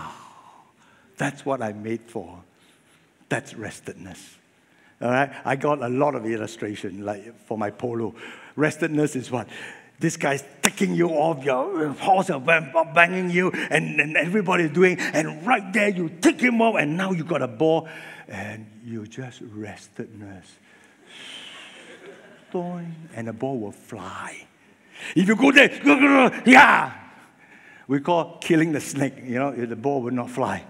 That's what I'm made for. That's restedness. All right? I got a lot of illustration, like for my polo. Restedness is what? This guy's taking you off your horse, and banging you, and, and everybody's doing, and right there you take him off, and now you got a ball, and you just restedness. And the ball will fly. If you go there, yeah, we call killing the snake. You know, the ball will not fly.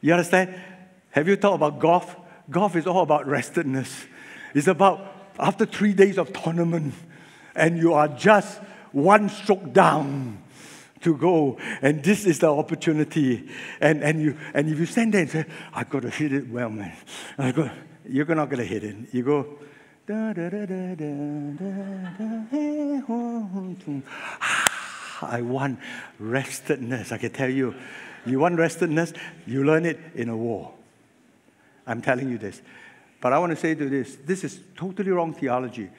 You understand? Have you thought about golf? Golf is all about restedness. It's about after three days of tournament, and you are just one stroke down to go. And this is the opportunity. And, and, you, and if you stand there and say, I got to hit it well, man. I got, you're not going to hit it. You go, I want restedness. I can tell you, you want restedness, you learn it in a war. I'm telling you this. But I want to say to this this is totally wrong theology.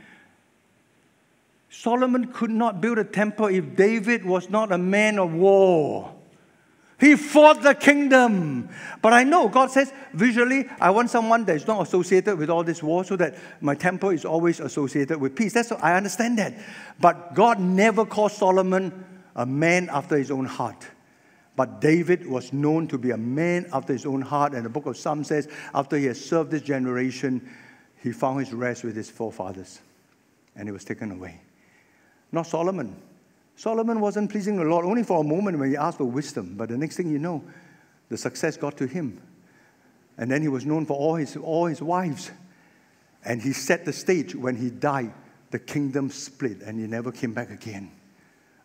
Solomon could not build a temple if David was not a man of war. He fought the kingdom. But I know God says, visually, I want someone that is not associated with all this war so that my temple is always associated with peace. That's I understand that. But God never called Solomon a man after his own heart. But David was known to be a man after his own heart. And the book of Psalms says, after he has served this generation, he found his rest with his forefathers. And he was taken away. Not Solomon. Solomon wasn't pleasing the Lord only for a moment when he asked for wisdom, but the next thing you know, the success got to him. And then he was known for all his, all his wives. And he set the stage when he died, the kingdom split and he never came back again.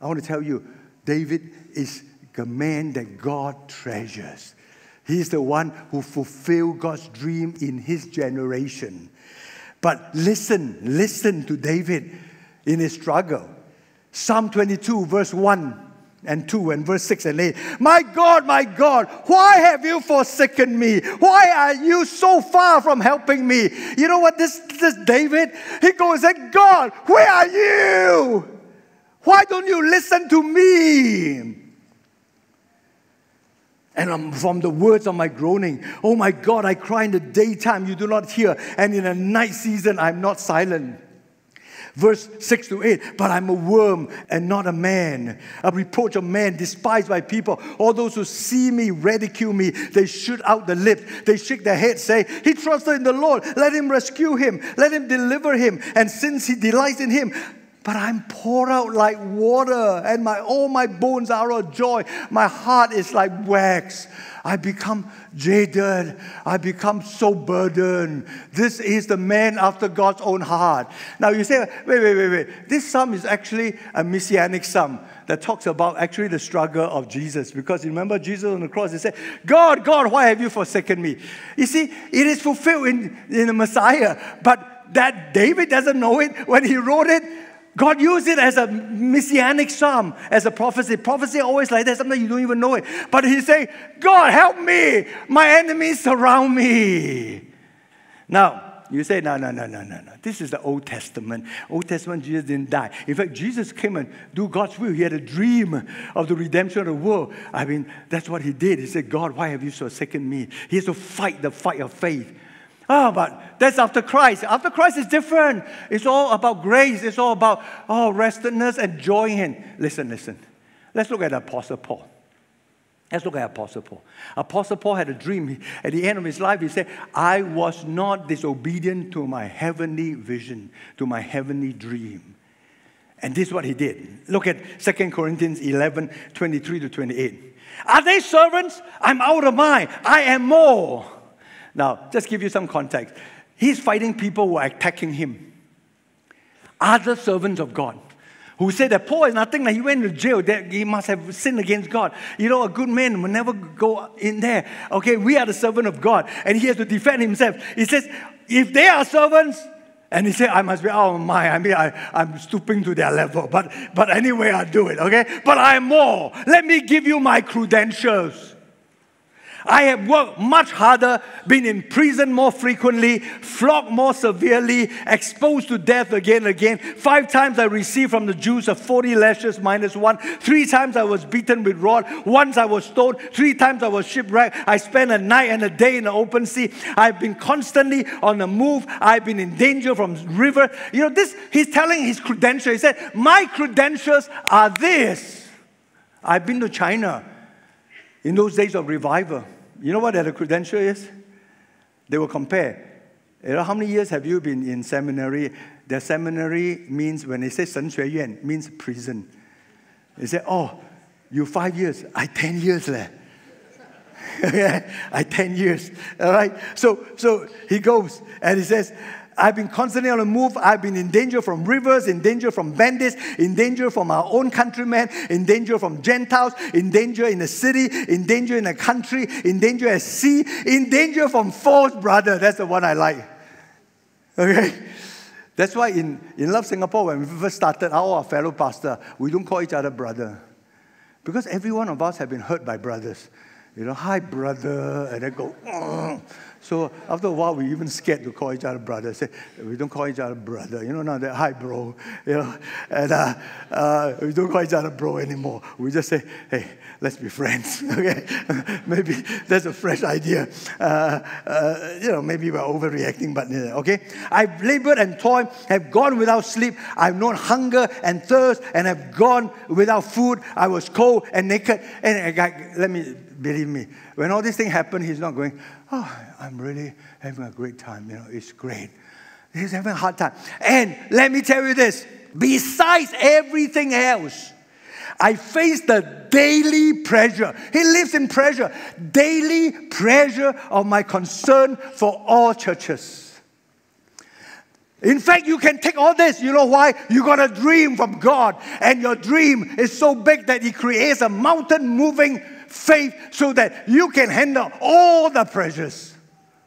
I want to tell you, David is the man that God treasures. He's the one who fulfilled God's dream in his generation. But listen, listen to David in his struggle. Psalm 22, verse 1 and 2 and verse 6 and 8. My God, my God, why have you forsaken me? Why are you so far from helping me? You know what this, this David, he goes and God, where are you? Why don't you listen to me? And I'm from the words of my groaning, oh my God, I cry in the daytime, you do not hear, and in the night season, I'm not silent. Verse 6 to 8, but I'm a worm and not a man, a reproach of man, despised by people. All those who see me ridicule me. They shoot out the lips, they shake their heads, say, He trusted in the Lord, let him rescue him, let him deliver him. And since he delights in him, but I'm poured out like water, and my all my bones are of joy. My heart is like wax. I become jaded. I become so burdened. This is the man after God's own heart. Now you say, wait, wait, wait, wait. This psalm is actually a messianic psalm that talks about actually the struggle of Jesus. Because remember Jesus on the cross, he said, God, God, why have you forsaken me? You see, it is fulfilled in, in the Messiah, but that David doesn't know it when he wrote it God used it as a messianic psalm, as a prophecy. Prophecy always like that. Sometimes you don't even know it. But he say, God, help me. My enemies surround me. Now, you say, no, no, no, no, no, no. This is the Old Testament. Old Testament, Jesus didn't die. In fact, Jesus came and do God's will. He had a dream of the redemption of the world. I mean, that's what he did. He said, God, why have you forsaken me? He has to fight the fight of faith. Oh, but that's after Christ. After Christ is different. It's all about grace. It's all about, oh, restedness and joy in. Listen, listen. Let's look at Apostle Paul. Let's look at Apostle Paul. Apostle Paul had a dream. At the end of his life, he said, I was not disobedient to my heavenly vision, to my heavenly dream. And this is what he did. Look at 2 Corinthians 11 23 to 28. Are they servants? I'm out of mine. I am more. Now, just give you some context. He's fighting people who are attacking him. Other servants of God who said that Paul is nothing, like he went to jail, that he must have sinned against God. You know, a good man will never go in there. Okay, we are the servant of God, and he has to defend himself. He says, if they are servants, and he said, I must be, oh my, I mean, I, I'm stooping to their level. But, but anyway, I'll do it, okay? But I'm more. Let me give you my credentials. I have worked much harder, been in prison more frequently, flogged more severely, exposed to death again and again. Five times I received from the Jews a 40 lashes minus one. Three times I was beaten with rod. Once I was stoned. Three times I was shipwrecked. I spent a night and a day in the open sea. I've been constantly on the move. I've been in danger from river. You know, this, he's telling his credentials. He said, My credentials are this. I've been to China in those days of revival. You know what that credential is? They will compare. You know, how many years have you been in seminary? The seminary means, when they say 神学院, means prison. They say, oh, you five years. I 10 years leh. <laughs> I 10 years. All right? So, so he goes and he says, I've been constantly on the move. I've been in danger from rivers, in danger from bandits, in danger from our own countrymen, in danger from Gentiles, in danger in the city, in danger in the country, in danger at sea, in danger from false brother. That's the one I like. Okay? That's why in, in Love Singapore, when we first started, our fellow pastor, we don't call each other brother. Because every one of us have been hurt by brothers. You know, hi, brother, and then go, Ugh. So after a while, we even scared to call each other brother. Say, we don't call each other brother. You know, now that, hi, bro. You know, and uh, uh, we don't call each other bro anymore. We just say, hey, let's be friends. <laughs> okay? <laughs> maybe that's a fresh idea. Uh, uh, you know, maybe we're overreacting, but okay? I've labored and toiled, have gone without sleep. I've known hunger and thirst, and have gone without food. I was cold and naked. And uh, let me believe me, when all these things happen, he's not going, oh, I'm really having a great time. You know, it's great. He's having a hard time. And let me tell you this besides everything else, I face the daily pressure. He lives in pressure, daily pressure of my concern for all churches. In fact, you can take all this. You know why? You got a dream from God, and your dream is so big that He creates a mountain moving faith so that you can handle all the pressures.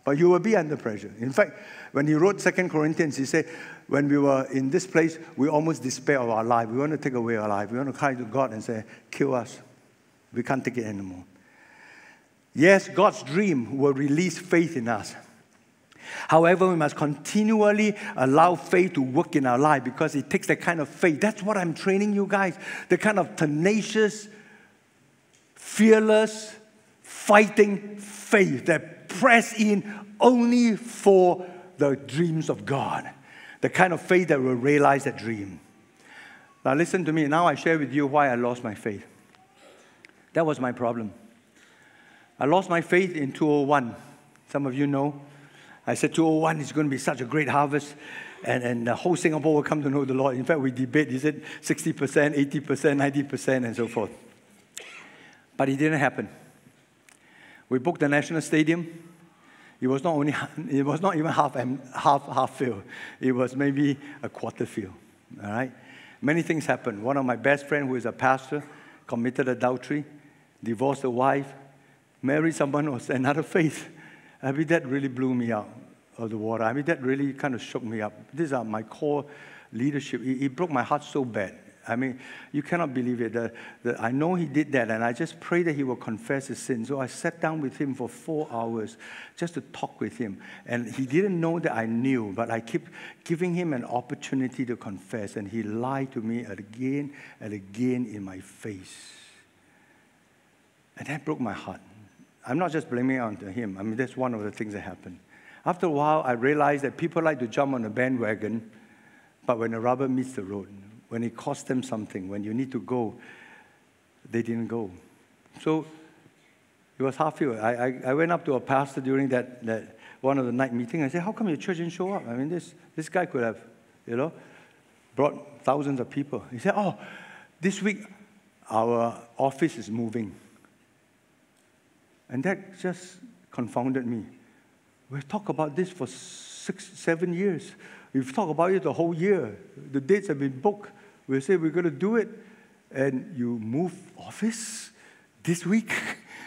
But you will be under pressure. In fact, when he wrote Second Corinthians, he said, when we were in this place, we almost despair of our life. We want to take away our life. We want to cry to God and say, kill us. We can't take it anymore. Yes, God's dream will release faith in us. However, we must continually allow faith to work in our life because it takes that kind of faith. That's what I'm training you guys. The kind of tenacious, fearless, fighting faith that press in only for the dreams of God. The kind of faith that will realize that dream. Now, listen to me. Now, I share with you why I lost my faith. That was my problem. I lost my faith in 201. Some of you know. I said 201 is going to be such a great harvest, and, and the whole Singapore will come to know the Lord. In fact, we debate is it 60%, 80%, 90%, and so forth. But it didn't happen. We booked the National Stadium. It was not only <laughs> it was not even half half half filled. It was maybe a quarter filled. All right. Many things happened. One of my best friends, who is a pastor, committed adultery, divorced a wife, married someone of another faith. I mean, that really blew me out of the water. I mean, that really kind of shook me up. These are my core leadership. It, it broke my heart so bad. I mean, you cannot believe it. The, I know he did that, and I just pray that he will confess his sin. So I sat down with him for four hours just to talk with him. And he didn't know that I knew, but I keep giving him an opportunity to confess, and he lied to me again and again in my face. And that broke my heart. I'm not just blaming it on him. I mean, that's one of the things that happened. After a while, I realized that people like to jump on a bandwagon, but when the rubber meets the road, when it cost them something, when you need to go, they didn't go. So it was half year. I, I, I, went up to a pastor during that, that one of the night meeting. I said, How come your church didn't show up? I mean, this, this guy could have, you know, brought thousands of people. He said, Oh, this week our office is moving. And that just confounded me. We've talked about this for six, seven years. We've talked about it the whole year. The dates have been booked.
We say we're going to do it, and you move office this week.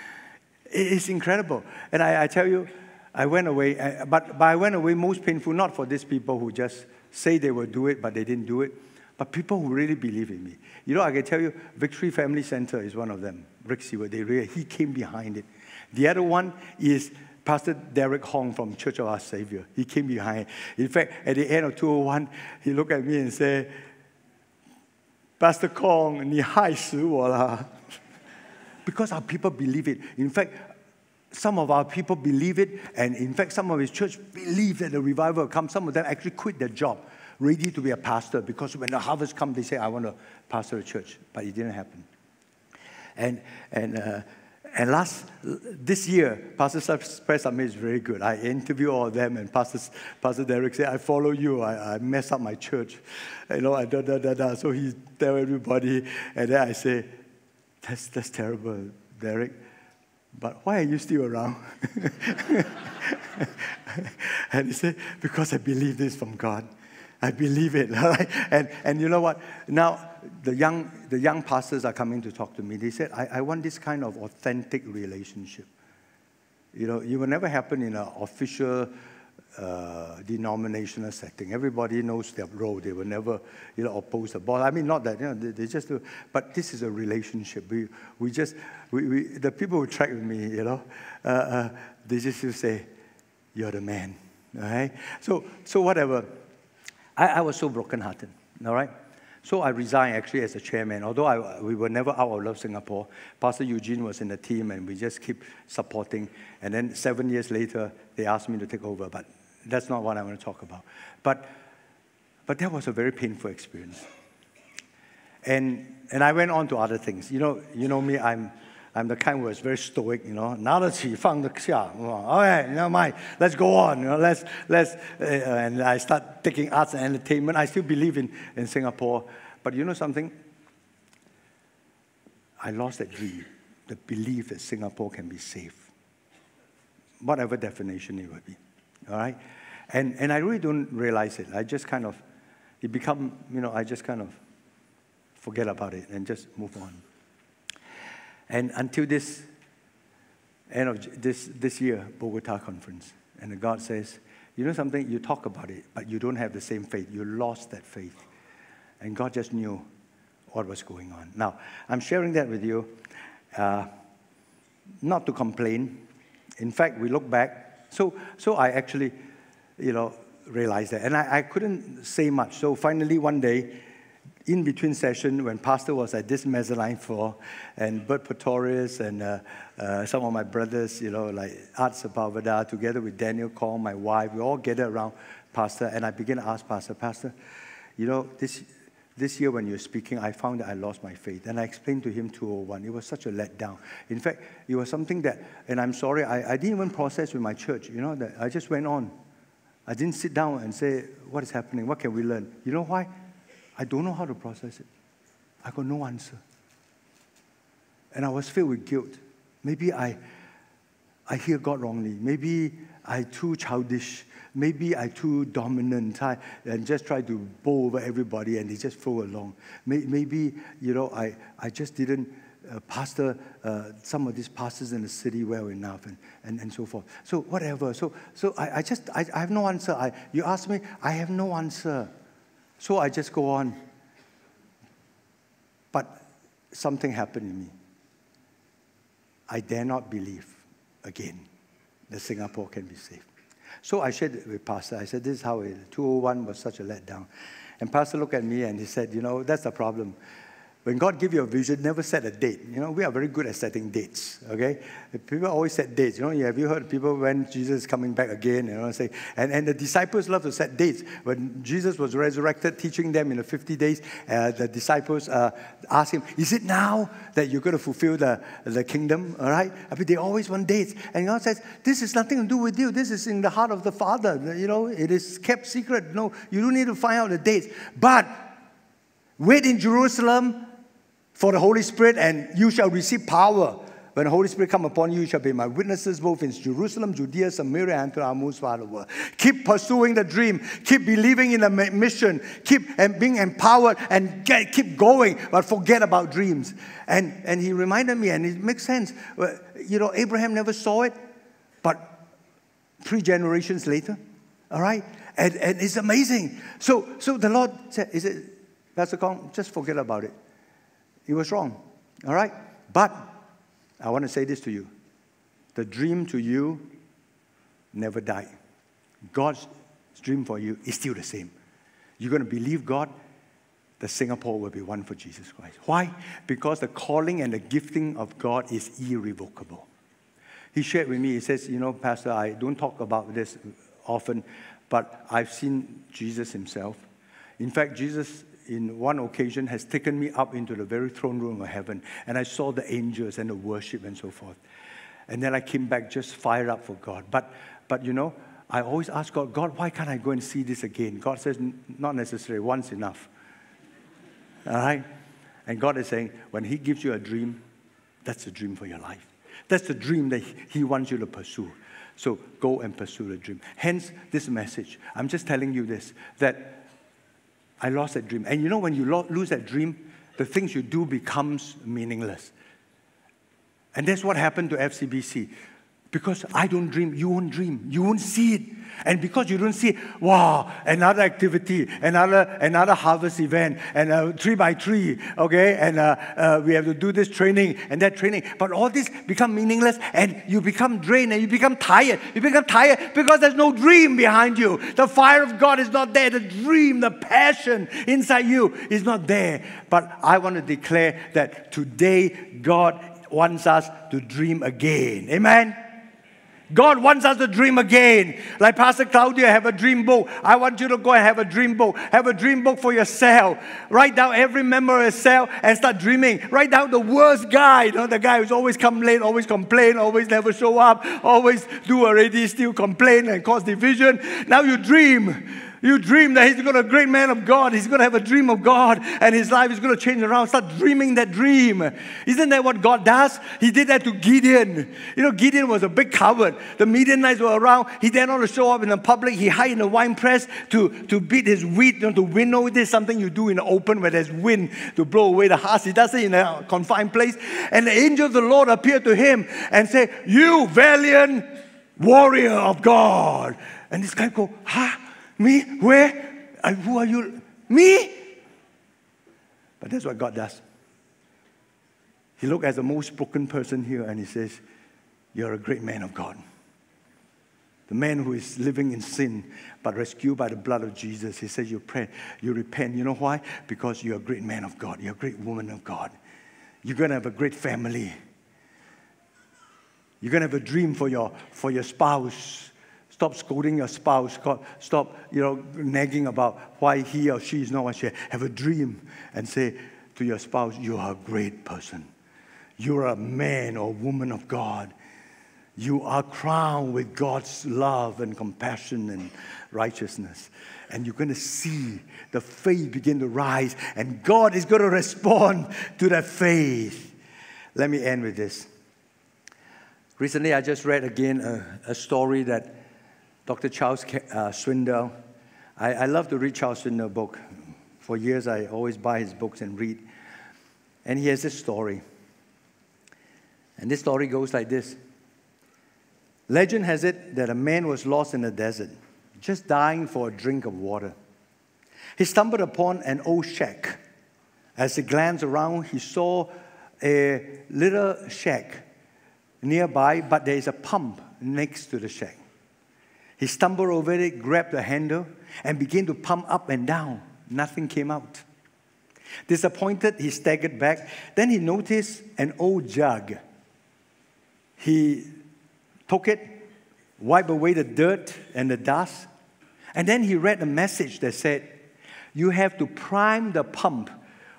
<laughs> it's incredible. And I, I, tell you, I went away, but, but I went away most painful, not for these people who just say they will do it, but they didn't do it, but people who really believe in me. You know, I can tell you, Victory Family Center is one of them. Rick Seward, they really, he came behind it. The other one is Pastor Derek Hong from Church of Our Savior. He came behind. In fact, at the end of 201, he looked at me and said, Pastor Khong, ni haisuola <laughs> because our people believe it. In fact, some of our people believe it, and in fact, some of his church believe that the revival will come. Some of them actually quit their job, ready to be a pastor, because when the harvest comes, they say, I want to pastor a church. But it didn't happen. And, and uh, and last, this year, Pastor Press Summit is very good. I interview all of them, and Pastor, Pastor Derek said, I follow you. I, I mess up my church. You know, I da, da, da, da. So he tell everybody, and then I say, that's, that's terrible, Derek. But why are you still around? <laughs> and he said, because I believe this from God. I believe it. <laughs> and, and you know what? Now, the young, the young pastors are coming to talk to me. They said, I, I want this kind of authentic relationship. You know, it will never happen in an official uh, denominational setting. Everybody knows their role. They will never, you know, oppose the boss. I mean, not that, you know, they, they just do. But this is a relationship. We, we just, we, we, the people who track with me, you know, uh, uh, they just say, you're the man. All right? So, so whatever. I, I was so brokenhearted. All right? So I resigned actually as a chairman. Although I, we were never out of Love Singapore, Pastor Eugene was in the team and we just keep supporting. And then seven years later, they asked me to take over, but that's not what I want to talk about. But, but that was a very painful experience. And, and I went on to other things. You know, you know me, I'm, I'm the kind who is very stoic, you know. 拿得起放得下. Okay, never mind. Let's go on. You know, let's let's uh, and I start taking arts and entertainment. I still believe in, in Singapore, but you know something? I lost that dream, the belief that Singapore can be safe, whatever definition it would be. All right, and and I really don't realize it. I just kind of, it become you know I just kind of forget about it and just move on. And until this end of this, this year, Bogota conference, and God says, you know something, you talk about it, but you don't have the same faith. You lost that faith. And God just knew what was going on. Now, I'm sharing that with you, uh, not to complain. In fact, we look back. So, so I actually, you know, realized that. And I, I couldn't say much. So finally, one day, in between session when pastor was at this mezzanine floor and Bert Pretorius and uh, uh, some of my brothers, you know, like Art Sapavada, together with Daniel Call, my wife, we all gathered around pastor and I began to ask pastor, pastor, you know, this, this year when you're speaking, I found that I lost my faith. And I explained to him 201. It was such a letdown. In fact, it was something that, and I'm sorry, I, I didn't even process with my church, you know, that I just went on. I didn't sit down and say, what is happening? What can we learn? You know why? I don't know how to process it. I got no answer. And I was filled with guilt. Maybe I, I hear God wrongly. Maybe I too childish. Maybe I too dominant I, and just try to bow over everybody and they just flow along. Maybe, you know, I, I just didn't uh, pastor uh, some of these pastors in the city well enough and, and, and so forth. So whatever. So, so I, I just, I, I have no answer. I, you ask me, I have no answer. So I just go on. But something happened in me. I dare not believe again that Singapore can be safe. So I shared it with Pastor. I said, This is how it 201 was such a letdown. And Pastor looked at me and he said, You know, that's the problem. When God gives you a vision, never set a date. You know, we are very good at setting dates, okay? People always set dates. You know, have you heard people when Jesus is coming back again, you know, say, and, and the disciples love to set dates. When Jesus was resurrected, teaching them in the 50 days, uh, the disciples uh, asked him, is it now that you're going to fulfill the, the kingdom, all right? I mean, they always want dates. And God says, this is nothing to do with you. This is in the heart of the Father. You know, it is kept secret. No, you don't need to find out the dates. But wait in Jerusalem for the Holy Spirit, and you shall receive power
when the Holy Spirit come upon you, you shall be my witnesses both in Jerusalem, Judea, Samaria, and to our most far world. Keep pursuing the dream. Keep believing in the mission. Keep and being empowered and get, keep going, but forget about dreams. And, and he reminded me, and it makes sense. Uh, you know, Abraham never saw it, but three generations later, all right? And, and it's amazing. So, so the Lord said, is it, Pastor Khong, just forget about it. He was wrong, all right? But I want to say this to you. The dream to you never died. God's dream for you is still the same. You're going to believe God, the Singapore will be one for Jesus Christ. Why? Because the calling and the gifting of God is irrevocable. He shared with me, he says, You know, Pastor, I don't talk about this often, but I've seen Jesus himself. In fact, Jesus, in one occasion, has taken me up into the very throne room of heaven, and I saw the angels and the worship and so forth. And then I came back just fired up for God. But, but you know, I always ask God, God, why can't I go and see this again? God says, not necessary, once enough. All right? And God is saying, when He gives you a dream, that's a dream for your life. That's the dream that He wants you to pursue. So go and pursue the dream. Hence, this message. I'm just telling you this that I lost that dream. And you know, when you lose that dream, the things you do becomes meaningless. And that's what happened to FCBC. Because I don't dream, you won't dream. You won't see it. And because you don't see, wow, another activity, another another harvest event, and uh, three by three, okay, and uh, uh, we have to do this training and that training. But all this become meaningless, and you become drained, and you become tired. You become tired because there's no dream behind you. The fire of God is not there. The dream, the passion inside you is not there. But I want to declare that today God wants us to dream again. Amen. God wants us to dream again. Like Pastor Claudia, have a dream book. I want you to go and have a dream book. Have a dream book for yourself. Write down every member of yourself and start dreaming. Write down the worst guy, you know, the guy who's always come late, always complain, always never show up, always do already, still complain and cause division. Now you dream. You dream that he's going to be a great man of God. He's going to have a dream of God and his life is going to change around. Start dreaming that dream. Isn't that what God does? He did that to Gideon. You know, Gideon was a big coward. The Midianites were around. He didn't want to show up in the public. He hid in the wine press to, to beat his wheat, you know, to winnow. This is something you do in the open where there's wind to blow away the husk. He does it in a confined place. And the angel of the Lord appeared to him and said, You valiant warrior of God. And this guy go, huh? Me? Where? And who are you? Me? But that's what God does. He looked at the most broken person here and he says, You're a great man of God. The man who is living in sin but rescued by the blood of Jesus. He says, You pray, you repent. You know why? Because you're a great man of God. You're a great woman of God. You're going to have a great family. You're going to have a dream for your, for your spouse. Stop scolding your spouse. Stop, you know, nagging about why he or she is not what she. Have a dream and say to your spouse, you are a great person. You're a man or woman of God. You are crowned with God's love and compassion and righteousness. And you're going to see the faith begin to rise, and God is going to respond to that faith. Let me end with this. Recently, I just read again a, a story that Dr. Charles uh, Swindoll. I, I love to read Charles Swindoll's book. For years, I always buy his books and read. And he has this story. And this story goes like this Legend has it that a man was lost in the desert, just dying for a drink of water. He stumbled upon an old shack. As he glanced around, he saw a little shack nearby, but there is a pump next to the shack. He stumbled over it, grabbed the handle, and began to pump up and down. Nothing came out. Disappointed, he staggered back. Then he noticed an old jug. He took it, wiped away the dirt and the dust, and then he read a message that said, You have to prime the pump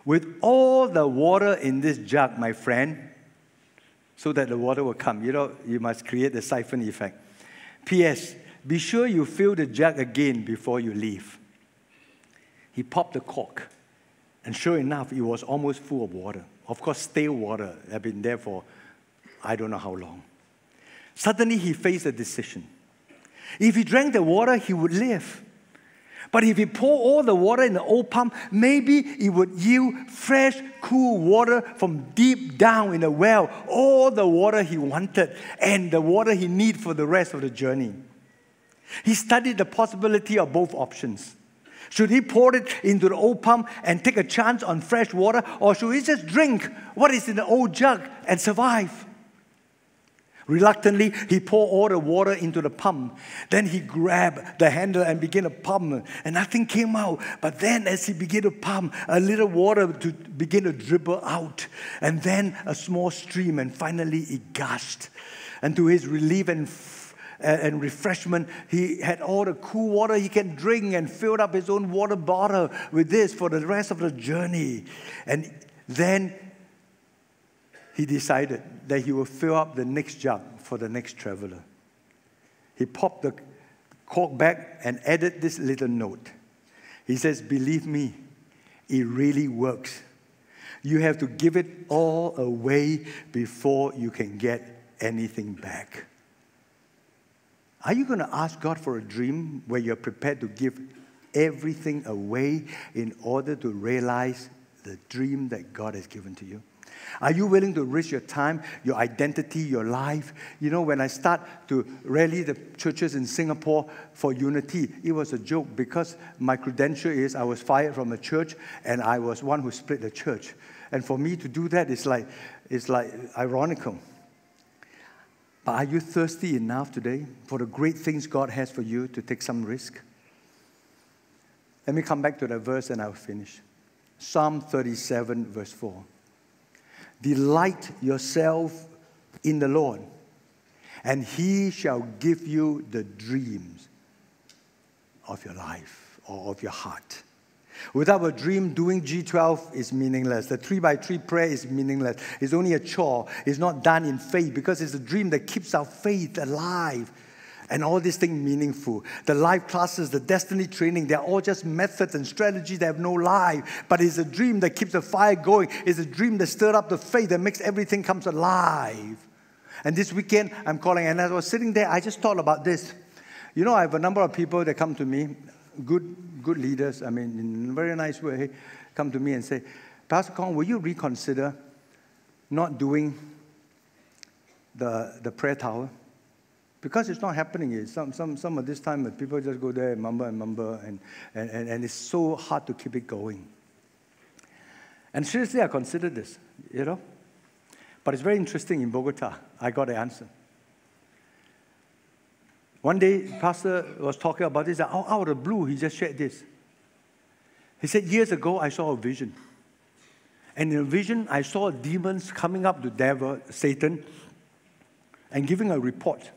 with all the water in this jug, my friend, so that the water will come. You know, you must create the siphon effect. P.S. Be sure you fill the jug again before you leave. He popped the cork, and sure enough, it was almost full of water. Of course, stale water had been there for I don't know how long. Suddenly, he faced a decision. If he drank the water, he would live. But if he pour all the water in the old pump, maybe it would yield fresh, cool water from deep down in the well, all the water he wanted and the water he needed for the rest of the journey. He studied the possibility of both options. Should he pour it into the old pump and take a chance on fresh water, or should he just drink what is in the old jug and survive? Reluctantly, he poured all the water into the pump. Then he grabbed the handle and began to pump, and nothing came out. But then, as he began to pump, a little water to begin to dribble out, and then a small stream, and finally it gushed. And to his relief and and refreshment. He had all the cool water he can drink and filled up his own water bottle with this for the rest of the journey. And then he decided that he will fill up the next jug for the next traveler. He popped the cork back and added this little note. He says, Believe me, it really works. You have to give it all away before you can get anything back. Are you going to ask God for a dream where you're prepared to give everything away in order to realize the dream that God has given to you? Are you willing to risk your time, your identity, your life? You know, when I start to rally the churches in Singapore for unity, it was a joke because my credential is I was fired from a church and I was one who split the church. And for me to do that is like, it's like ironical. But are you thirsty enough today for the great things God has for you to take some risk? Let me come back to that verse and I'll finish. Psalm 37, verse 4. Delight yourself in the Lord, and he shall give you the dreams of your life or of your heart. Without a dream, doing G12 is meaningless. The three by three prayer is meaningless. It's only a chore. It's not done in faith because it's a dream that keeps our faith alive and all these things meaningful. The life classes, the destiny training, they're all just methods and strategies that have no life. But it's a dream that keeps the fire going. It's a dream that stirs up the faith that makes everything comes alive. And this weekend, I'm calling, and as I was sitting there, I just thought about this. You know, I have a number of people that come to me, good, good leaders, I mean, in a very nice way, come to me and say, Pastor Khong, will you reconsider not doing the, the prayer tower? Because it's not happening. Some, some, some of this time, people just go there and mumble and mumble, and, and, and, and it's so hard to keep it going. And seriously, I considered this, you know. But it's very interesting in Bogota. I got the answer. One day, Pastor was talking about this. Out, of the blue, he just shared this. He said, Years ago, I saw a vision. And in a vision, I saw demons coming up to devil, Satan, and giving a report.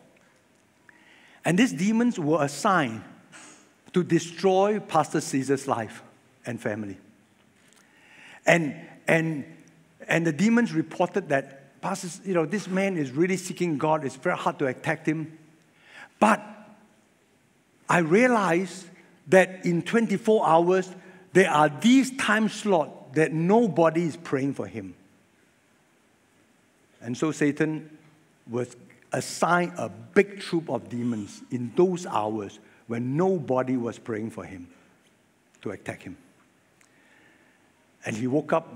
And these demons were assigned to destroy Pastor Cesar's life and family. And, and, and the demons reported that, Pastor, you know, this man is really seeking God. It's very hard to attack him. But I realized that in 24 hours, there are these time slots that nobody is praying for him. And so Satan was assigned a big troop of demons in those hours when nobody was praying for him to attack him. And he woke up,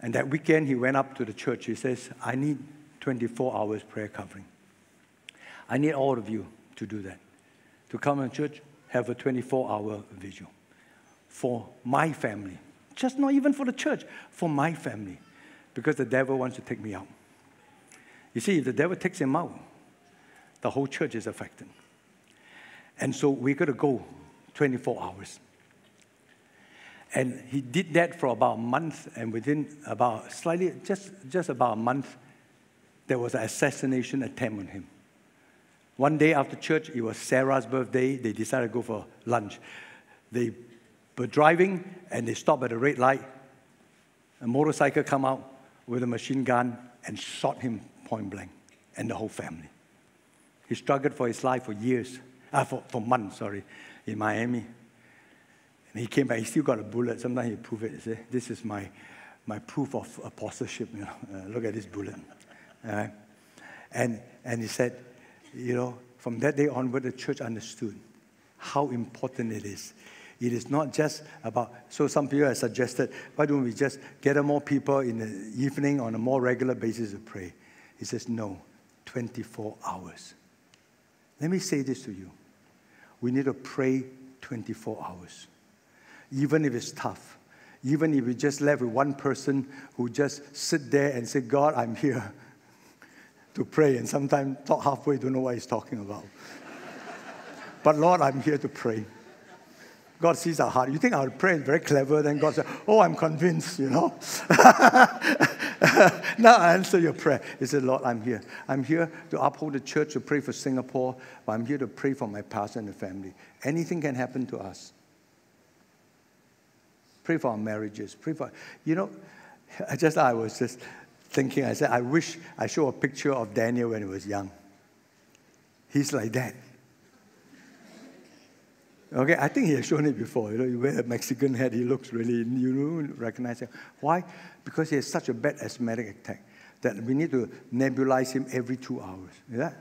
and that weekend he went up to the church. He says, I need 24 hours prayer covering. I need all of you to do that. To come to church, have a 24 hour vigil for my family. Just not even for the church, for my family. Because the devil wants to take me out. You see, if the devil takes him out, the whole church is affected. And so we got to go 24 hours. And he did that for about a month, and within about slightly, just, just about a month, there was an assassination attempt on him. One day after church, it was Sarah's birthday. They decided to go for lunch. They were driving and they stopped at a red light. A motorcycle come out with a machine gun and shot him point blank, and the whole family. He struggled for his life for years, uh, for, for months, sorry, in Miami. And he came back, he still got a bullet. Sometimes he prove it. Say, this is my, my proof of apostleship. You know? Uh, <laughs> look at this bullet. Right? And, and he said, you know, from that day onward, the church understood how important it is. It is not just about, so some people have suggested, why don't we just gather more people in the evening on a more regular basis to pray? He says, no, 24 hours. Let me say this to you. We need to pray 24 hours, even if it's tough. Even if we just left with one person who just sit there and say, God, I'm here to pray, and sometimes talk halfway, don't know what he's talking about. but Lord, I'm here to pray. God sees our heart. You think our prayer is very clever, then God says, Oh, I'm convinced, you know. <laughs> now I answer your prayer. He said, Lord, I'm here. I'm here to uphold the church, to pray for Singapore, but I'm here to pray for my pastor and the family. Anything can happen to us. Pray for our marriages. Pray for, you know, <laughs> just, I was just thinking, I said, I wish I show a picture of Daniel when he was young. He's like that. Okay, I think he has shown it before. You know, you wear a Mexican hat, he looks really, you know, recognize him. Why? Because he has such a bad asthmatic attack that we need to nebulize him every two hours. Yeah?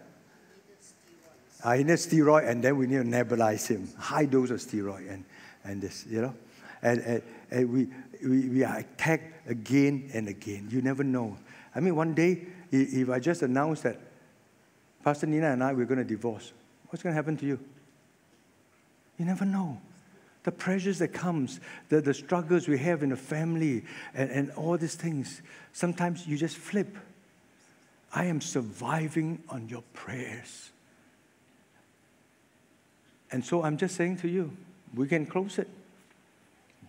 I need steroid, and then we need to nebulize him. High dose of steroid and, and this, you know. And, and, and we, we, we are attacked again and again. You never know. I mean, one day, if I just announce that Pastor Nina and I, we're going to divorce, what's going to happen to you? You never know. The pressures that comes, the, the struggles we have in the family, and, and all these things. Sometimes you just flip. I am surviving on your prayers. And so I'm just saying to you, we can close it,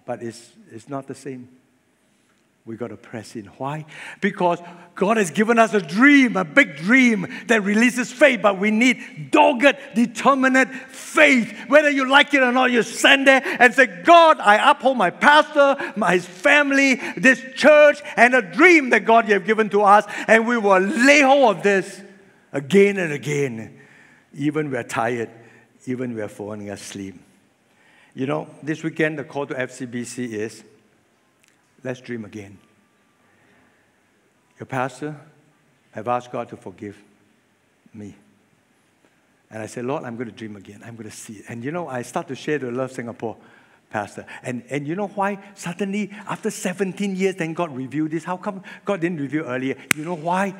but it's, it's not the same we got to press in. Why? Because God has given us a dream, a big dream that releases faith, but we need dogged, determined faith. Whether you like it or not, you stand there and say, God, I uphold my pastor, my family, this church, and a dream that God you have given to us, and we will lay hold of this again and again, even we're tired, even we're falling asleep. You know, this weekend the call to FCBC is Let's dream again. Your pastor have asked God to forgive me. And I said, Lord, I'm going to dream again. I'm going to see it. And you know, I start to share the Love Singapore pastor. And, and you know why? Suddenly, after 17 years, then God revealed this. How come God didn't reveal earlier? You know why?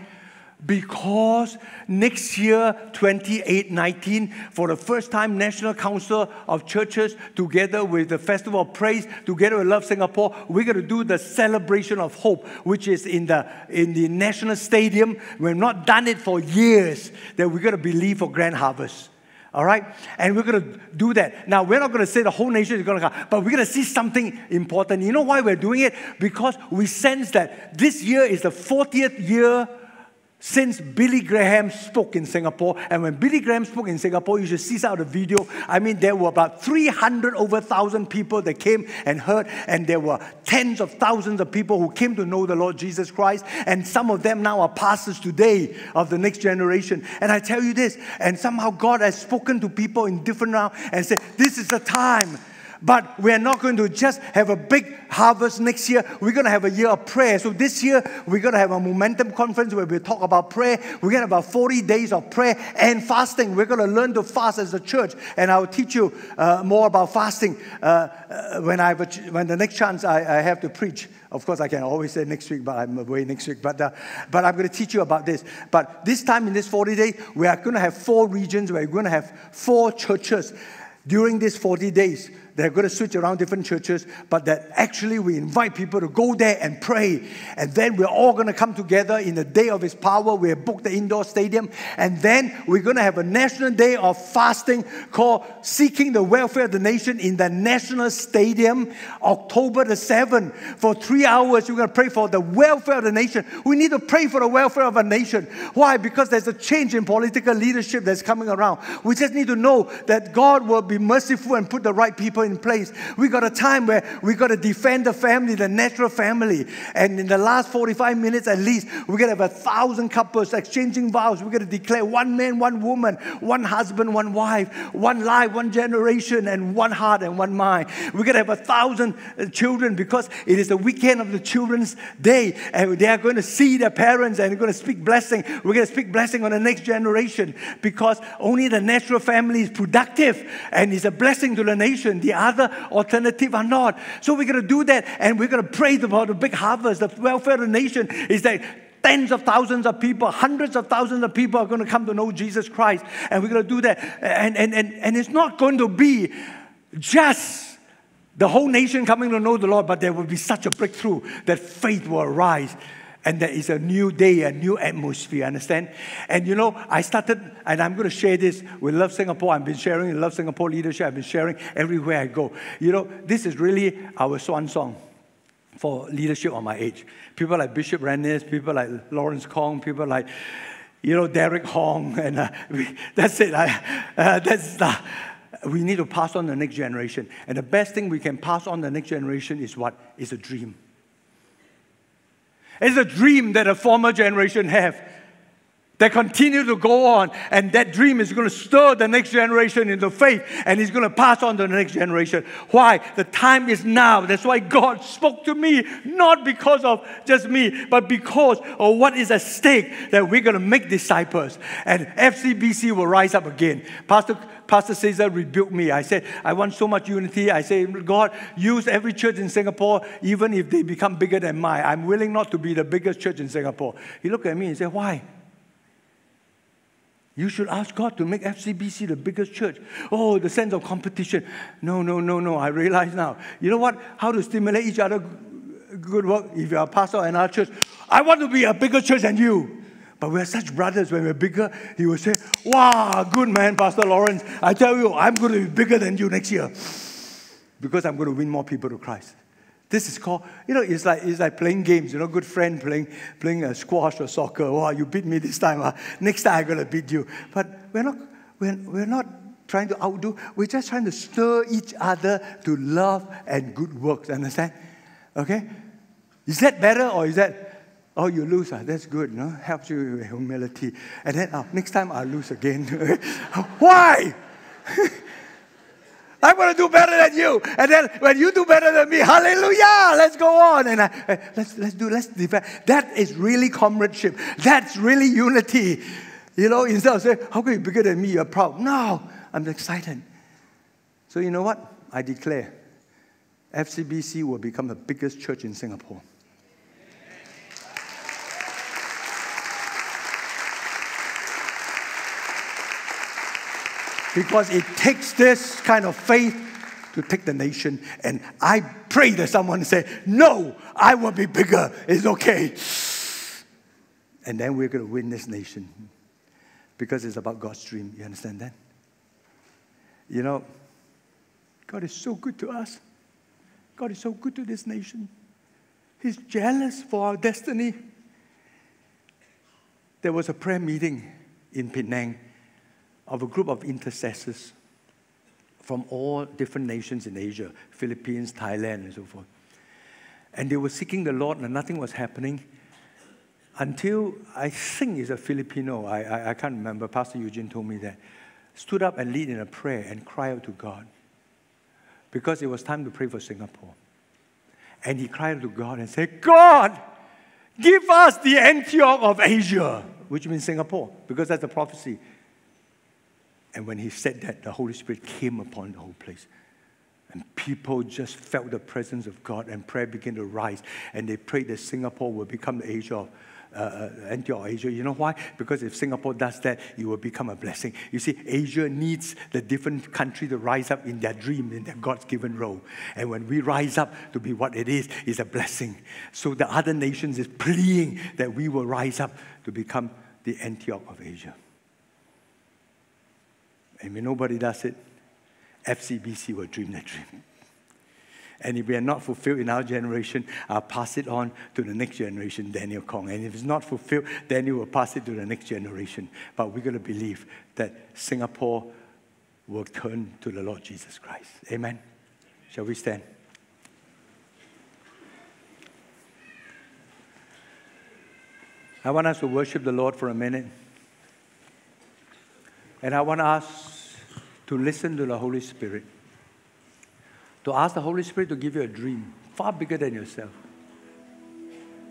Because next year 2819 for the first time national council of churches together with the festival of praise together with love singapore we're going to do the celebration of hope which is in the in the national stadium we've not done it for years that we're going to believe for grand harvest all right? And we're going to do that. Now, we're not going to say the whole nation is going to come, but we're going to see something important. You know why we're doing it? Because we sense that this year is the 40th year since Billy Graham spoke in Singapore. And when Billy Graham spoke in Singapore, you should see some of the video. I mean, there were about 300 over 1,000 people that came and heard, and there were tens of thousands of people who came to know the Lord Jesus Christ. And some of them now are pastors today of the next generation. And I tell you this, and somehow God has spoken to people in different rounds and said, This is the time but we're not going to just have a big harvest next year. We're going to have a year of prayer. So this year, we're going to have a momentum conference where we talk about prayer. We're going to have about 40 days of prayer and fasting. We're going to learn to fast as a church. And I'll teach you uh, more about fasting uh, uh, when, I when the next chance I, I, have to preach. Of course, I can always say next week, but I'm away next week. But, uh, but I'm going to teach you about this. But this time in this 40 days, we are going to have four regions. We're going to have four churches during these 40 days they're going to switch around different churches, but that actually we invite people to go there and pray. And then we're all going to come together in the day of His power. We have booked the indoor stadium. And then we're going to have a national day of fasting called Seeking the Welfare of the Nation in the National Stadium, October the 7th. For three hours, we're going to pray for the welfare of the nation. We need to pray for the welfare of a nation. Why? Because there's a change in political leadership that's coming around. We just need to know that God will be merciful and put the right people in place. We got a time where we got to defend the family, the natural family. And in the last 45 minutes at least, we're going to have a thousand couples exchanging vows. We're going to declare one man, one woman, one husband, one wife, one life, one generation, and one heart and one mind. We're going to have a thousand uh, children because it is the weekend of the Children's Day. And they are going to see their parents and they're going to speak blessing. We're going to speak blessing on the next generation because only the natural family is productive and is a blessing to the nation. The other alternative are not. So we're going to do that and we're going to pray about the big harvest. The welfare of the nation is that tens of thousands of people, hundreds of thousands of people are going to come to know Jesus Christ. And we're going to do that. And, and, and, and it's not going to be just the whole nation coming to know the Lord, but there will be such a breakthrough that faith will arise and there is a new day, a new atmosphere, understand? And you know, I started, and I'm going to share this with Love Singapore. I've been sharing in Love Singapore leadership, I've been sharing everywhere I go. You know, this is really our swan song for leadership on my age. People like Bishop Rennis, people like Lawrence Khong, people like, you know, Derek Hong, <laughs> and uh, we, that's it. I, uh, that's the, we need to pass on the next generation. And the best thing we can pass on the next generation is what? Is a dream. It's a dream that a former generation have that continue to go on, and that dream is going to stir the next generation into faith, and it's going to pass on to the next generation. Why? The time is now. That's why God spoke to me, not because of just me, but because of what is at stake that we're going to make disciples, and FCBC will rise up again. Pastor Pastor Cesar rebuked me. I said, I want so much unity. I say, God, use every church in Singapore, even if they become bigger than mine. I'm willing not to be the biggest church in Singapore. He looked at me and said, Why? You should ask God to make FCBC the biggest church. Oh, the sense of competition. No, no, no, no. I realize now. You know what? How to stimulate each other good work. If you are a pastor in our church, I want to be a bigger church than you. But we're such brothers when we're bigger. He will say, Wow, good man, Pastor Lawrence. I tell you, I'm going to be bigger than you next year because I'm going to win more people to Christ. This is called, you know, it's like, it's like playing games, you know, good friend playing, playing a squash or soccer. Wow, you beat me this time. Huh? Next time I'm going to beat you. But we're not, we're, we're not trying to outdo. We're just trying to stir each other to love and good works. Understand? Okay? Is that better or is that Oh, you lose, ah, that's good, no? Helps you with humility. And then, oh, next time I'll lose again. <laughs> Why? <laughs> I want to do better than you. And then when you do better than me, hallelujah, let's go on. And I, eh, let's, let's do, let's defend. That is really comradeship. That's really unity. You know, instead of saying, how can you be bigger than me? You're proud. No, I'm excited. So you know what? I declare FCBC will become the biggest church in Singapore. Because it takes this kind of faith to take the nation. And I pray that someone say, No, I will be bigger. It's okay. And then we're going to win this nation because it's about God's dream. You understand that? You know, God is so good to us. God is so good to this nation. He's jealous for our destiny. There was a prayer meeting in Penang of a group of intercessors from all different nations in Asia, Philippines, Thailand, and so forth. And they were seeking the Lord, and nothing was happening until I think it's a Filipino, I, I, I can't remember, Pastor Eugene told me that, stood up and lead in a prayer and cry out to God because it was time to pray for Singapore. And he cried to God and said, God, give us the Antioch of Asia, which means Singapore, because that's the prophecy. And when he said that, the Holy Spirit came upon the whole place. And people just felt the presence of God, and prayer began to rise. And they prayed that Singapore will become the Asia of uh, uh Antioch Asia. You know why? Because if Singapore does that, it will become a blessing. You see, Asia needs the different country to rise up in their dream, in their God's given role. And when we rise up to be what it is, is a blessing. So the other nations is pleading that we will rise up to become the Antioch of Asia. And when nobody does it, FCBC will dream that dream. And if we are not fulfilled in our generation, I'll pass it on to the next generation, Daniel Khong. And if it's not fulfilled, Daniel will pass it to the next generation. But we're going to believe that Singapore will turn to the Lord Jesus Christ. Amen. Shall we stand? I want us to worship the Lord for a minute. And I want us to listen to the Holy Spirit. To ask the Holy Spirit to give you a dream far bigger than yourself.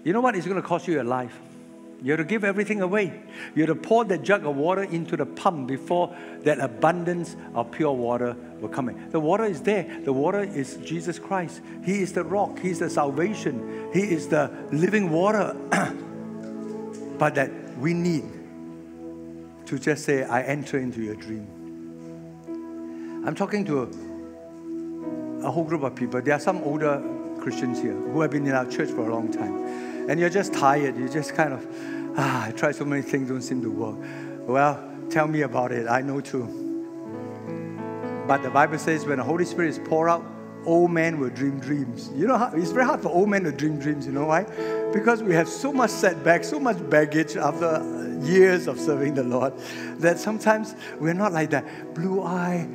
You know what? It's going to cost you your life. You have to give everything away. You have to pour that jug of water into the pump before that abundance of pure water will come in. The water is there. The water is Jesus Christ. He is the rock. He is the salvation. He is the living water. <clears throat> but that we need to just say, I enter into your dream. I'm talking to a, a whole group of people. There are some older Christians here who have been in our church for a long time. And you're just tired. You just kind of, ah, I tried so many things, don't seem to work. Well, tell me about it. I know too. But the Bible says when the Holy Spirit is poured out, old men will dream dreams. You know, it's very hard for old men to dream dreams. You know why? Because we have so much setback, so much baggage after years of serving the Lord that sometimes we're not like that blue eye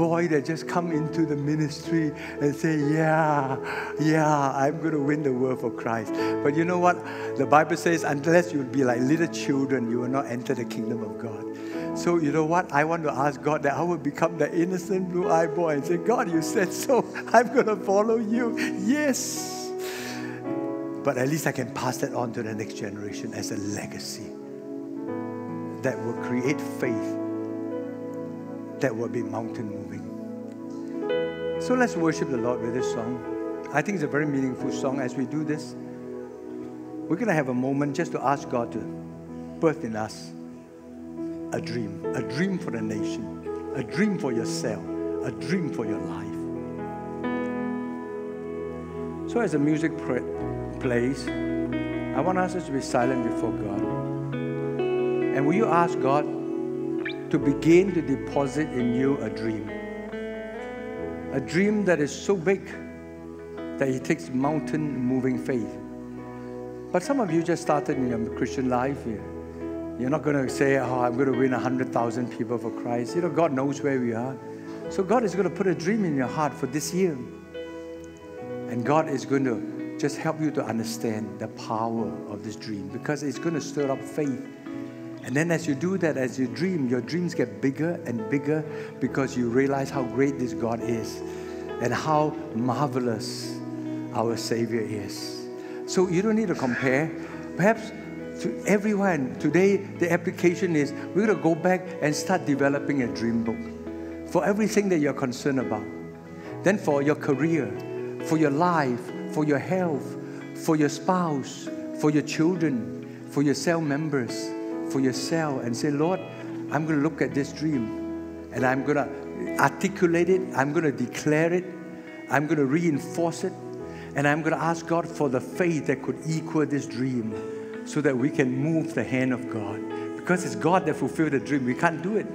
boy that just come into the ministry and say, Yeah, yeah, I'm going to win the world for Christ. But you know what? The Bible says, unless you be like little children, you will not enter the kingdom of God. So, you know what? I want to ask God that I will become the innocent blue eyed boy and say, God, you said so. <laughs> I'm going to follow you. Yes. But at least I can pass that on to the next generation as a legacy that will create faith that will be mountain moving. So let's worship the Lord with this song. I think it's a very meaningful song as we do this. We're going to have a moment just to ask God to birth in us a dream, a dream for the nation, a dream for yourself, a dream for your life. So as the music plays, I want us to be silent before God. And will you ask God to begin to deposit in you a dream? A dream that is so big that it takes mountain moving faith. But some of you just started in your Christian life. You're not going to say, Oh, I'm going to win 100,000 people for Christ. You know, God knows where we are. So God is going to put a dream in your heart for this year. And God is going to just help you to understand the power of this dream because it's going to stir up faith and then as you do that, as you dream, your dreams get bigger and bigger because you realize how great this God is and how marvelous our Savior is. So you don't need to compare. Perhaps to everyone, today the application is we're going to go back and start developing a dream book for everything that you're concerned about. Then for your career, for your life, for your health, for your spouse, for your children, for your cell members for yourself and say, Lord, I'm going to look at this dream and I'm going to articulate it, I'm going to declare it, I'm going to reinforce it, and I'm going to ask God for the faith that could equal this dream so that we can move the hand of God. Because it's God that fulfilled the dream. We can't do it.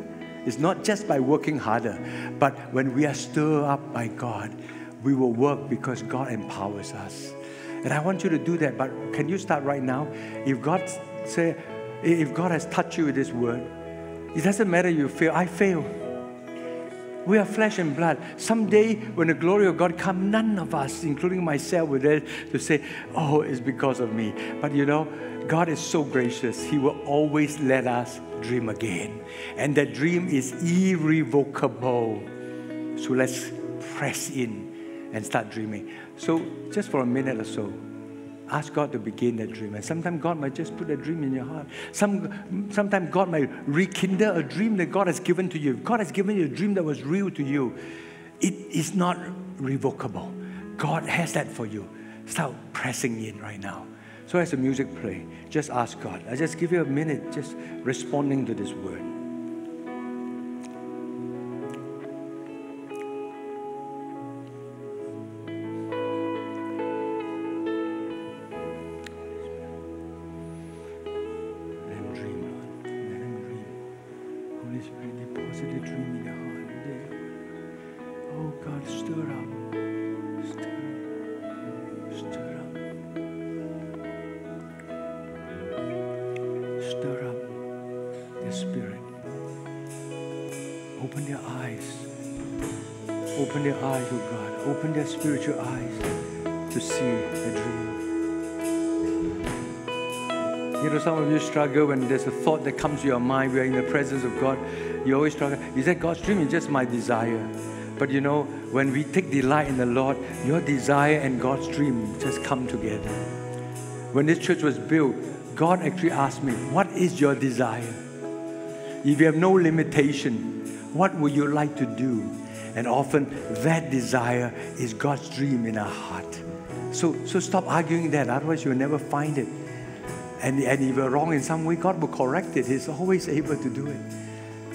It's not just by working harder, but when we are stirred up by God, we will work because God empowers us. And I want you to do that, but can you start right now? If God say, if God has touched you with this word, it doesn't matter you fail. I fail. We are flesh and blood. Someday, when the glory of God comes, none of us, including myself, will dare to say, Oh, it's because of me. But you know, God is so gracious. He will always let us dream again. And that dream is irrevocable. So let's press in and start dreaming. So, just for a minute or so, Ask God to begin that dream. And sometimes God might just put a dream in your heart. Some, sometimes God might rekindle a dream that God has given to you. God has given you a dream that was real to you, it is not revocable. God has that for you. Start pressing in right now. So as the music play, just ask God. I just give you a minute just responding to this word.
Struggle when there's a thought that comes to your mind. We are in the presence of God. You always struggle. Is that God's dream? It's just my desire. But you know, when we take delight in the Lord, your desire and God's dream just come together. When this church was built, God actually asked me, What is your desire? If you have no limitation, what would you like to do? And often that desire is God's dream in our heart. So, so stop arguing that, otherwise you'll never find it. And, and if you're wrong in some way, God will correct it. He's always able to do it.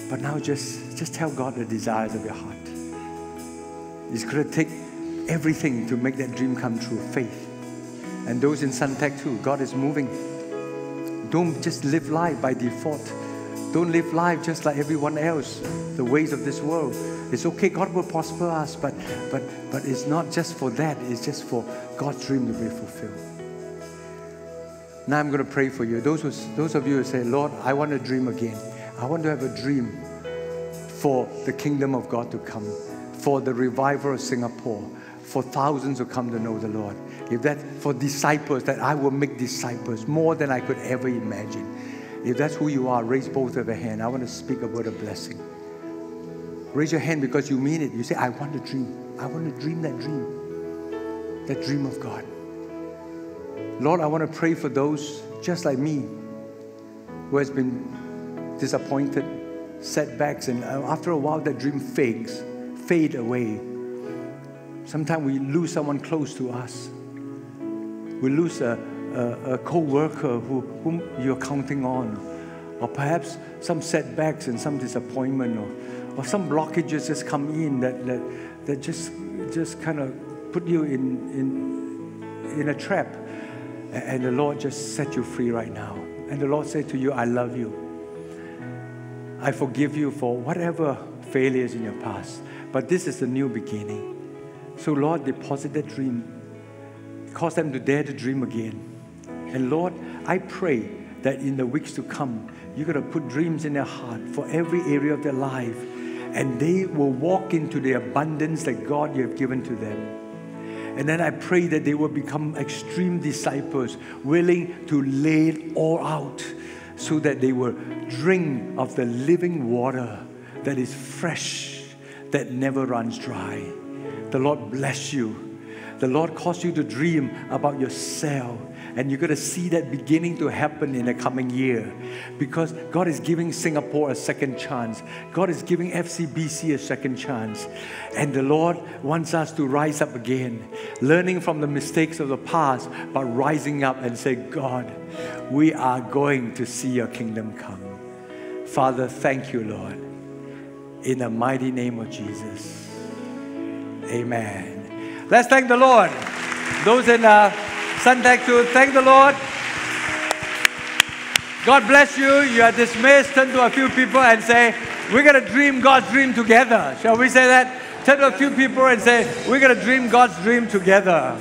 But now just, just tell God the desires of your heart. It's going to take everything to make that dream come true faith. And those in Suntec too, God is moving. Don't just live life by default. Don't live life just like everyone else, the ways of this world. It's okay, God will prosper us, but, but, but it's not just for that, it's just for God's dream to be fulfilled. Now I'm going to pray for you. Those, who, those of you who say, Lord, I want to dream again. I want to have a dream for the kingdom of God to come, for the revival of Singapore, for thousands who come to know the Lord. If that for disciples, that I will make disciples more than I could ever imagine. If that's who you are, raise both of your hand. I want to speak a word of blessing. Raise your hand because you mean it. You say, I want to dream. I want to dream that dream. That dream of God. Lord, I want to pray for those just like me who has been disappointed, setbacks, and uh, after a while that dream fades, fade away. Sometimes we lose someone close to us. We lose a, a, a co-worker who, whom you're counting on. Or perhaps some setbacks and some disappointment or, or some blockages just come in that, that, that just, just kind of put you in, in, in a trap. And the Lord just set you free right now. And the Lord said to you, I love you. I forgive you for whatever failures in your past. But this is a new beginning. So, Lord, deposit that dream. Cause them to dare to dream again. And Lord, I pray that in the weeks to come, you're going to put dreams in their heart for every area of their life. And they will walk into the abundance that God you have given to them. And then I pray that they will become extreme disciples, willing to lay it all out so that they will drink of the living water that is fresh, that never runs dry. The Lord bless you. The Lord calls you to dream about yourself and you're going to see that beginning to happen in the coming year because God is giving Singapore a second chance. God is giving FCBC a second chance. And the Lord wants us to rise up again, learning from the mistakes of the past, but rising up and say, God, we are going to see your kingdom come. Father, thank you, Lord. In the mighty name of Jesus. Amen. Let's thank the Lord. Those in uh, Suntec to thank the Lord. God bless you. You are dismissed. Turn to a few people and say, We're going to dream God's dream together. Shall we say that? Turn to a few people and say, We're going to dream God's dream together.